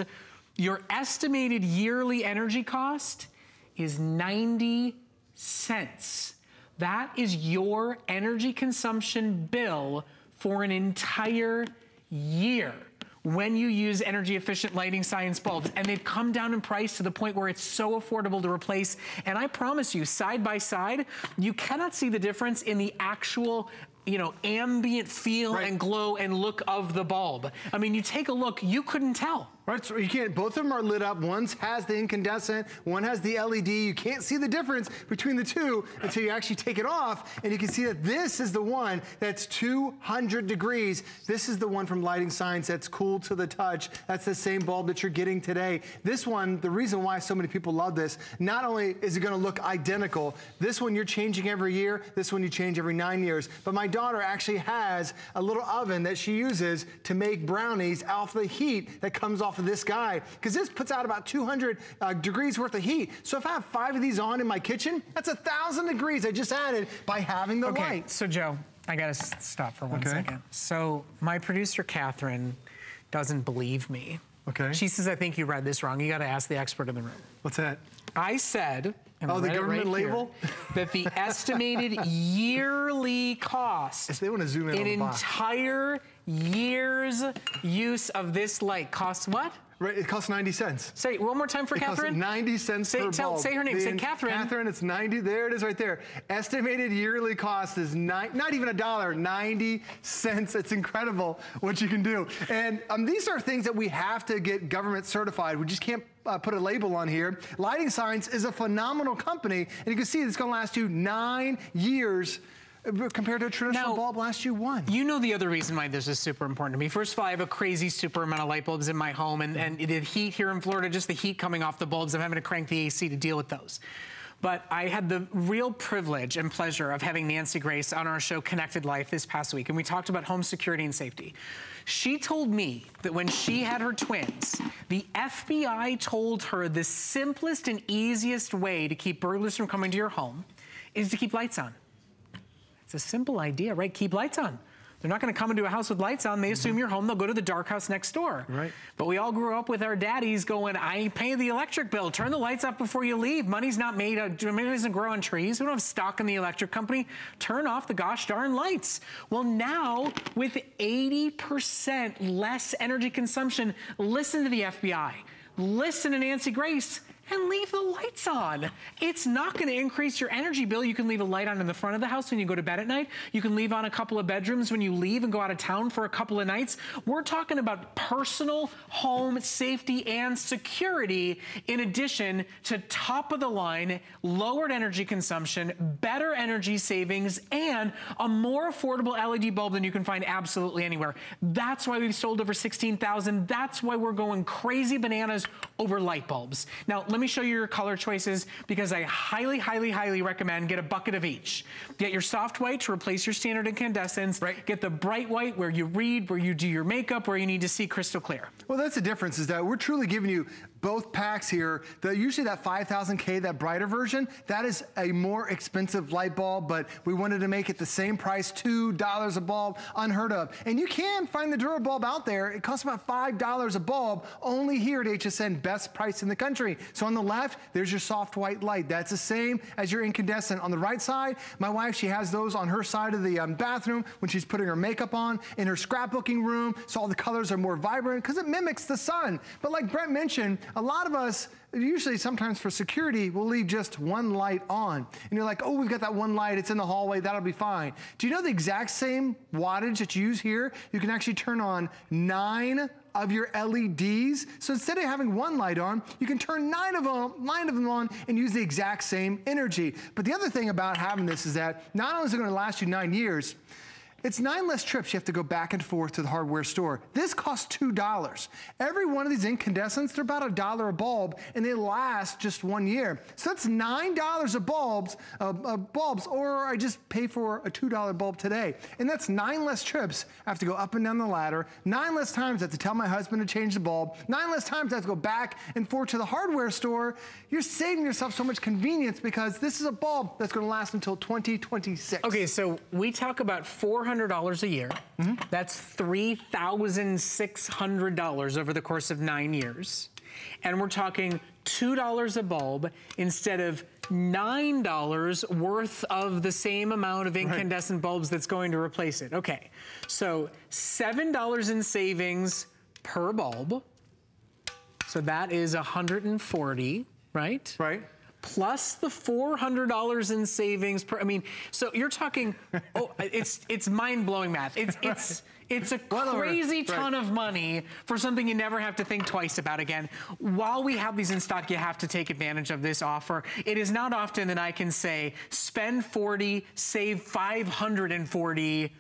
S1: your estimated yearly energy cost is 90 cents. That is your energy consumption bill for an entire year when you use energy efficient lighting science bulbs and they've come down in price to the point where it's so affordable to replace and I promise you side by side you cannot see the difference in the actual you know, ambient feel right. and glow and look of the bulb. I mean, you take a look, you couldn't tell.
S7: Right, so you can't, both of them are lit up. One has the incandescent, one has the LED. You can't see the difference between the two until you actually take it off. And you can see that this is the one that's 200 degrees. This is the one from Lighting Science that's cool to the touch. That's the same bulb that you're getting today. This one, the reason why so many people love this, not only is it gonna look identical, this one you're changing every year, this one you change every nine years. But my daughter actually has a little oven that she uses to make brownies off the heat that comes off of this guy because this puts out about 200 uh, degrees worth of heat. So if I have five of these on in my kitchen, that's a thousand degrees I just added by having the
S1: okay,
S7: light.
S1: So Joe, I gotta stop for one
S7: Okay.
S1: second. So my producer Catherine doesn't believe me.
S7: Okay.
S1: She says I think you read this wrong. You gotta ask the expert in the room.
S7: What's that?
S1: I said.
S7: Oh, the government
S1: right here,
S7: label?
S1: that the estimated yearly cost
S7: If they want to zoom in
S1: an
S7: on the box.
S1: entire year's use of this light costs what?
S7: Right, it costs 90 cents.
S1: Say one more time for
S7: It costs
S1: Catherine.
S7: 90 cents
S1: Say-
S7: per
S1: tell-
S7: bulb.
S1: say her name.
S7: The
S1: Say Catherine.
S7: Catherine, it's 90. There it is right there. Estimated yearly cost is nine, not even a dollar, 90 cents. It's incredible what you can do. And um, these are things that we have to get government certified. We just can't uh, put a label on here. Lighting Science is a phenomenal company, and you can see it's going to last you nine years Uh, compared to a traditional
S1: Now-
S7: bulb lasts you one.
S1: You know the other reason why this is super important to me. First of all, I have a crazy super amount of light bulbs in my home, and, and the heat here in Florida, just the heat coming off the bulbs, I'm having to crank the AC to deal with those. But I had the real privilege and pleasure of having Nancy Grace on our show Connected Life this past week, and we talked about home security and safety. She told me that when she had her twins, the FBI told her the simplest and easiest way to keep burglars from coming to your home is to keep lights on. It's a simple idea, right? Keep lights on. They're not going to come into a house with lights on. They assume you're home. They'll go to the dark house next door.
S7: Right.
S1: But we all grew up with our daddies going, I pay the electric bill. Turn the lights off before you leave. Money's not made. uh, Money doesn't grow on trees. We don't have stock in the electric company. Turn off the gosh darn lights. Well, now with 80% less energy consumption, listen to the FBI. Listen to Nancy Grace and leave the lights on. It's not gonna increase your energy bill. You can leave a light on in the front of the house when you go to bed at night. You can leave on a couple of bedrooms when you leave and go out of town for a couple of nights. We're talking about personal home safety and security in addition to top of the line, lowered energy consumption, better energy savings, and a more affordable LED bulb than you can find absolutely anywhere. That's why we've sold over 16,000. That's why we're going crazy bananas over light bulbs. Now, let me show you your color choices because I highly, highly, highly recommend get a bucket of each. Get your soft white to replace your standard incandescents.
S7: Right.
S1: Get the bright white where you read, where you do your makeup, where you need to see crystal clear.
S7: Well, that's the difference is that we're truly giving you both packs here. The, usually that 5000K, that brighter version, that is a more expensive light bulb, but we wanted to make it the same price, $2 a bulb, unheard of. And you can find the DuraBulb out there. It costs about $5 a bulb, only here at HSN, best price in the country. So on the left, there's your soft white light. That's the same as your incandescent. On the right side, my wife, she has those on her side of the um, bathroom when she's putting her makeup on, in her scrapbooking room, so all the colors are more vibrant, because it mimics the sun. But like Brent mentioned, a lot of us, usually sometimes for security, we'll leave just one light on. And you're like, oh, we've got that one light, it's in the hallway, that'll be fine. Do you know the exact same wattage that you use here? You can actually turn on nine of your LEDs. So instead of having one light on, you can turn nine of them, nine of them on and use the exact same energy. But the other thing about having this is that not only is it gonna last you nine years, it's nine less trips you have to go back and forth to the hardware store. This costs $2. Every one of these incandescents, they're about a dollar a bulb, and they last just one year. So that's $9 a bulbs, uh, uh, bulbs, or I just pay for a $2 bulb today. And that's nine less trips I have to go up and down the ladder, nine less times I have to tell my husband to change the bulb, nine less times I have to go back and forth to the hardware store. You're saving yourself so much convenience because this is a bulb that's gonna last until 2026.
S1: Okay, so we talk about 400 $1,200 a year. Mm -hmm. That's $3,600 over the course of nine years. And we're talking $2 a bulb instead of $9 worth of the same amount of incandescent right. bulbs that's going to replace it. Okay, so $7 in savings per bulb. So that is 140, right?
S7: Right
S1: plus the $400 in savings per, I mean, so you're talking, oh, it's it's mind-blowing math. It's, it's, it's a crazy ton of money for something you never have to think twice about again. While we have these in stock, you have to take advantage of this offer. It is not often that I can say, spend 40, save 540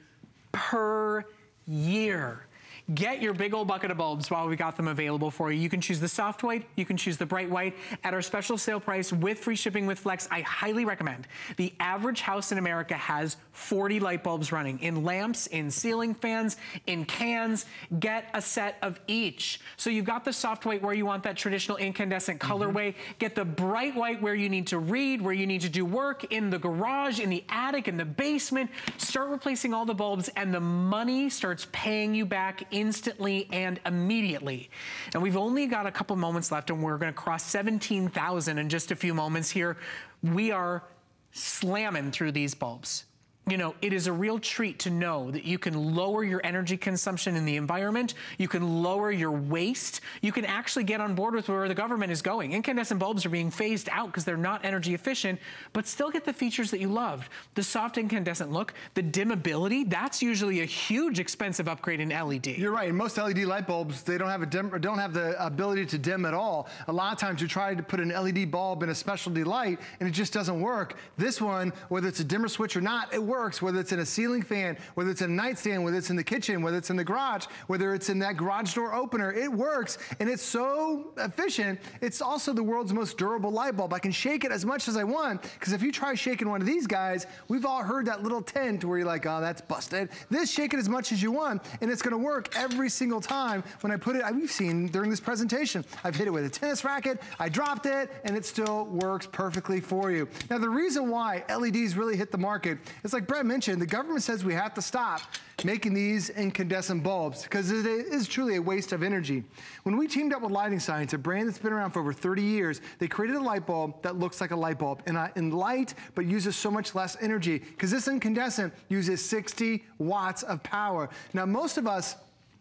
S1: per year. Get your big old bucket of bulbs while we got them available for you. You can choose the soft white, you can choose the bright white. At our special sale price with free shipping with Flex, I highly recommend. The average house in America has 40 light bulbs running in lamps, in ceiling fans, in cans. Get a set of each. So you've got the soft white where you want that traditional incandescent mm-hmm. colorway. Mm -hmm. Get the bright white where you need to read, where you need to do work, in the garage, in the attic, in the basement. Start replacing all the bulbs and the money starts paying you back instantly and immediately. And we've only got a couple moments left and we're gonna cross 17,000 in just a few moments here. We are slamming through these bulbs you know, it is a real treat to know that you can lower your energy consumption in the environment, you can lower your waste, you can actually get on board with where the government is going. Incandescent bulbs are being phased out because they're not energy efficient, but still get the features that you loved. The soft incandescent look, the dimmability, that's usually a huge expensive upgrade in LED.
S7: You're right, most LED light bulbs, they don't have a dim, don't have the ability to dim at all. A lot of times you try to put an LED bulb in a specialty light and it just doesn't work. This one, whether it's a dimmer switch or not, it works, whether it's in a ceiling fan, whether it's in a nightstand, whether it's in the kitchen, whether it's in the garage, whether it's in that garage door opener, it works and it's so efficient. It's also the world's most durable light bulb. I can shake it as much as I want because if you try shaking one of these guys, we've all heard that little tent where you're like, oh, that's busted. This, shake it as much as you want and it's gonna work every single time when I put it, we've seen during this presentation, I've hit it with a tennis racket, I dropped it, and it still works perfectly for you. Now, the reason why LEDs really hit the market is like Brett mentioned, the government says we have to stop making these incandescent bulbs because it is truly a waste of energy. When we teamed up with Lighting Science, a brand that's been around for over 30 years, they created a light bulb that looks like a light bulb in, in uh, light, but uses so much less energy because this incandescent uses 60 watts of power. Now, most of us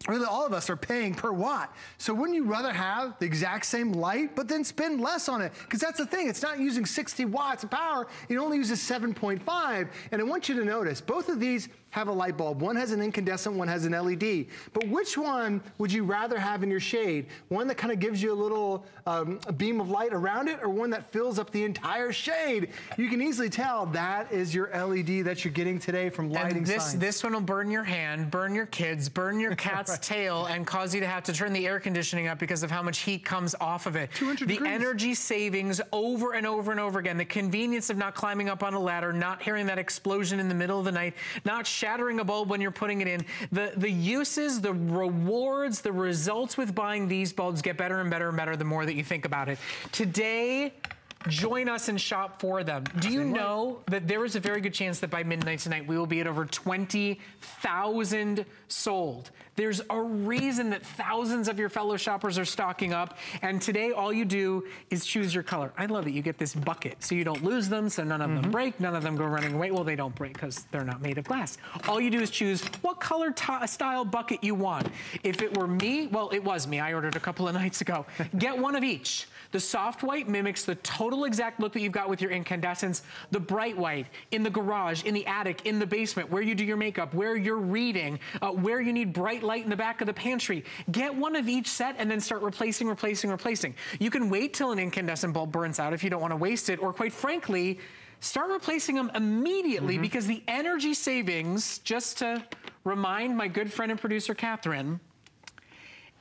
S7: really all of us are paying per watt. So wouldn't you rather have the exact same light, but then spend less on it? Because that's the thing, it's not using 60 watts of power, it only uses 7.5. And I want you to notice, both of these have a light bulb. One has an incandescent, one has an LED. But which one would you rather have in your shade? One that kind of gives you a little um, a beam of light around it or one that fills up the entire shade? You can easily tell that is your LED that you're getting today from Lighting
S1: and this,
S7: Science.
S1: This one will burn your hand, burn your kids, burn your cat's right. tail, and cause you to have to turn the air conditioning up because of how much heat comes off of it.
S7: 200
S1: the
S7: degrees.
S1: energy savings over and over and over again. The convenience of not climbing up on a ladder, not hearing that explosion in the middle of the night, not shattering a bulb when you're putting it in. The, the uses, the rewards, the results with buying these bulbs get better and better and better the more that you think about it. Today, join us and shop for them. Do you know that there is a very good chance that by midnight tonight we will be at over 20,000 sold? There's a reason that thousands of your fellow shoppers are stocking up. And today, all you do is choose your color. I love it. You get this bucket so you don't lose them, so none of them mm-hmm. break, none of them go running away. Well, they don't break because they're not made of glass. All you do is choose what color style bucket you want. If it were me, well, it was me. I ordered a couple of nights ago. Get one of each. The soft white mimics the total exact look that you've got with your incandescents. The bright white in the garage, in the attic, in the basement, where you do your makeup, where you're reading, uh, where you need bright light in the back of the pantry. Get one of each set and then start replacing, replacing, replacing. You can wait till an incandescent bulb burns out if you don't want to waste it, or quite frankly, start replacing them immediately because the energy savings, just to remind my good friend and producer Catherine,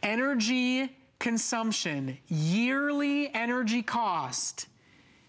S1: energy consumption, yearly energy cost,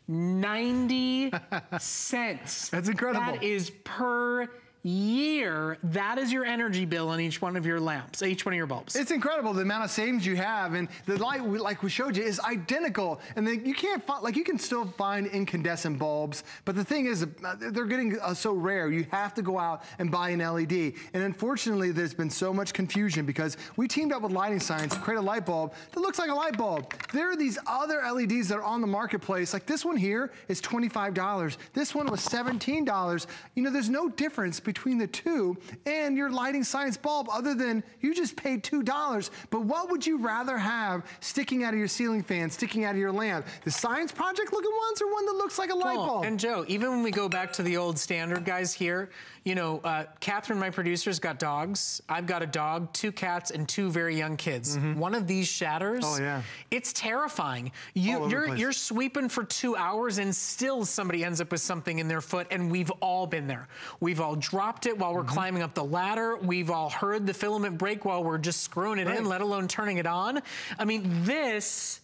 S1: 90 cents.
S7: That's incredible.
S1: That is per year. That is your energy bill on each one of your lamps, each one of your bulbs.
S7: It's incredible the amount of savings you have, and the light, we- like we showed you, is identical. And then you can't find, like you can still find incandescent bulbs, but the thing is, uh, they're getting uh, so rare. You have to go out and buy an LED. And unfortunately, there's been so much confusion because we teamed up with Lighting Science to create a light bulb that looks like a light bulb. There are these other LEDs that are on the marketplace. Like this one here is $25. This one was $17. You know, there's no difference between the two and your lighting science bulb other than you just paid $2. But what would you rather have sticking out of your ceiling fan, sticking out of your lamp? The science project looking ones or one that looks like a light bulb?
S1: And Joe, even when we go back to the old standard guys here, you know, uh, Catherine, my producer's got dogs. I've got a dog, two cats, and two very young kids. One of these shatters.
S7: Oh, yeah.
S1: it's terrifying. You,
S7: the
S1: you're you're sweeping for two hours, and still somebody ends up with something in their foot. And we've all been there. We've all dropped it while we're
S7: Mm-hmm.
S1: climbing up the ladder. We've all heard the filament break while we're just screwing it
S7: Right.
S1: in, let alone turning it on. I mean, this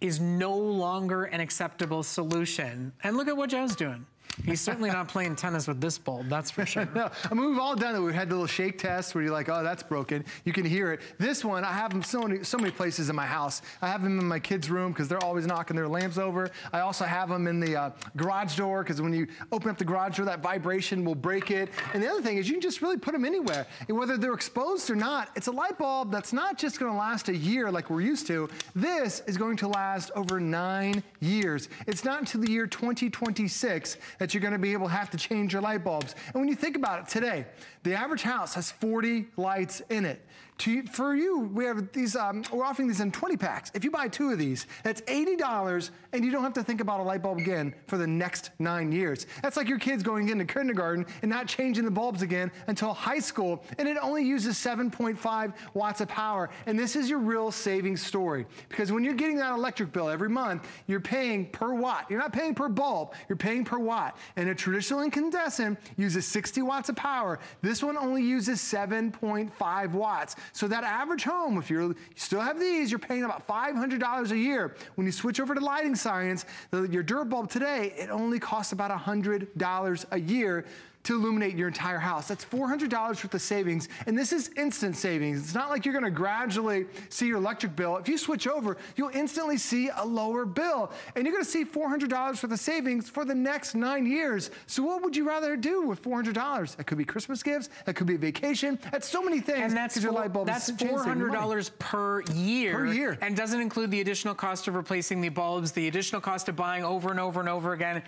S1: is no longer an acceptable solution. And look at what Joe's doing. He's certainly not playing tennis with this bulb, that's for sure.
S7: No, I mean, we've all done it. We've had the little shake test where you're like, oh, that's broken. You can hear it. This one, I have them so many, so many places in my house. I have them in my kids' room because they're always knocking their lamps over. I also have them in the uh, garage door because when you open up the garage door, that vibration will break it. And the other thing is you can just really put them anywhere. And whether they're exposed or not, it's a light bulb that's not just going to last a year like we're used to. This is going to last over nine years. It's not until the year 2026 that you're going to be able to have to change your light bulbs. And when you think about it today, the average house has 40 lights in it. To, for you, we have these, um, we're offering these in 20 packs. If you buy two of these, that's $80 and you don't have to think about a light bulb again for the next nine years. That's like your kids going into kindergarten and not changing the bulbs again until high school, and it only uses 7.5 watts of power. And this is your real savings story. Because when you're getting that electric bill every month, you're paying per watt. You're not paying per bulb, you're paying per watt. And a traditional incandescent uses 60 watts of power. This one only uses 7.5 watts. So that average home, if you still have these, you're paying about $500 a year. When you switch over to lighting science, the, your bulb today, it only costs about $100 a year to illuminate your entire house. That's $400 worth of savings, and this is instant savings. It's not like you're gonna gradually see your electric bill. If you switch over, you'll instantly see a lower bill, and you're gonna see $400 worth of savings for the next nine years. So what would you rather do with $400? That could be Christmas gifts, that could be a vacation, that's so many things.
S1: And that's four-
S7: light bulb
S1: that's $400 per year.
S7: Per year.
S1: and doesn't include the additional cost of replacing the bulbs, the additional cost of buying over and over and over again.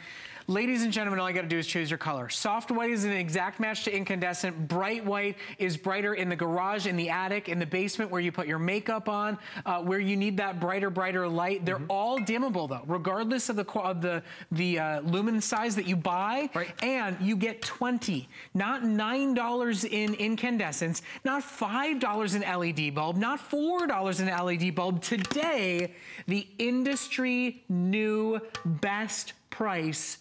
S1: Ladies and gentlemen, all you got to do is choose your color. Soft white is an exact match to incandescent. Bright white is brighter in the garage, in the attic, in the basement where you put your makeup on, uh, where you need that brighter, brighter light. They're
S7: Mm-hmm.
S1: all dimmable though, regardless of the of the the uh, lumen size that you buy.
S7: Right.
S1: And you get 20, not $9 in incandescents, not $5 in LED bulb, not $4 in LED bulb. Today, the industry new best price,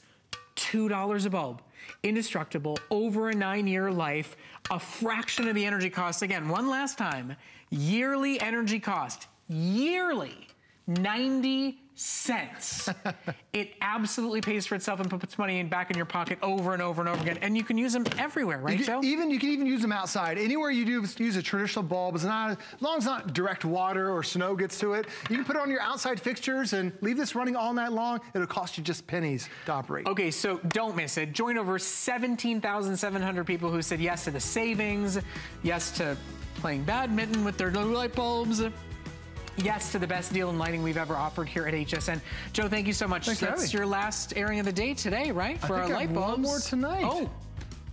S1: $2 a bulb. Indestructible, over a nine year life, a fraction of the energy cost. Again, one last time, yearly energy cost, yearly 90 cents. it absolutely pays for itself and puts money in back in your pocket over and over and over again. And you can use them everywhere, right,
S7: You
S1: Joe?
S7: can, even you can even use them outside. Anywhere you do use a traditional bulb, it's not as long as not direct water or snow gets to it. You can put it on your outside fixtures and leave this running all night long. It'll cost you just pennies to operate.
S1: Okay, so don't miss it. Join over 17,700 people who said yes to the savings, yes to playing badminton with their new light bulbs. Yes to the best deal in lighting we've ever offered here at HSN. Joe, thank you so much.
S7: Thanks for
S1: That's your last airing of the day today, right?
S7: I
S1: For our
S7: think I
S1: light
S7: have
S1: bulbs.
S7: one more tonight.
S1: Oh.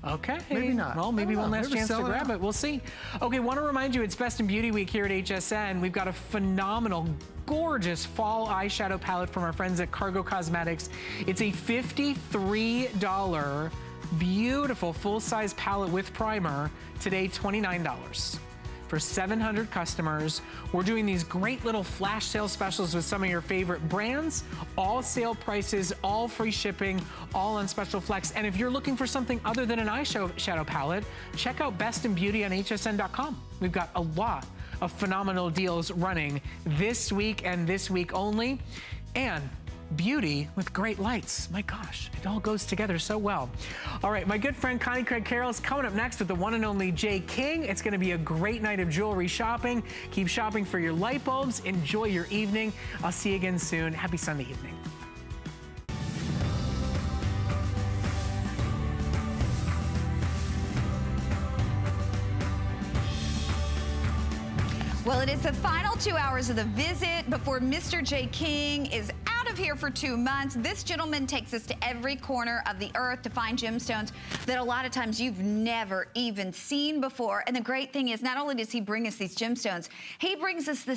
S1: Okay.
S7: Maybe not.
S1: Well, maybe one
S7: know.
S1: last
S7: Maybe
S1: chance to
S7: it
S1: grab
S7: out.
S1: it. We'll see. Okay, want to remind you it's Best in Beauty Week here at HSN. We've got a phenomenal, gorgeous fall eyeshadow palette from our friends at Cargo Cosmetics. It's a $53 beautiful full-size palette with primer. Today, $29 for 700 customers. We're doing these great little flash sale specials with some of your favorite brands, all sale prices, all free shipping, all on special flex. And if you're looking for something other than an eyeshadow shadow palette, check out Best in Beauty on hsn.com. We've got a lot of phenomenal deals running this week and this week only. And beauty with great lights. My gosh, it all goes together so well. All right, my good friend Connie Craig Carroll is coming up next with the one and only Jay King. It's going to be a great night of jewelry shopping. Keep shopping for your light bulbs. Enjoy your evening. I'll see you again soon. Happy Sunday evening.
S8: Well, it is the final two hours of the visit before Mr. J. King is out of here for two months. This gentleman takes us to every corner of the earth to find gemstones that a lot of times you've never even seen before. And the great thing is, not only does he bring us these gemstones, he brings us the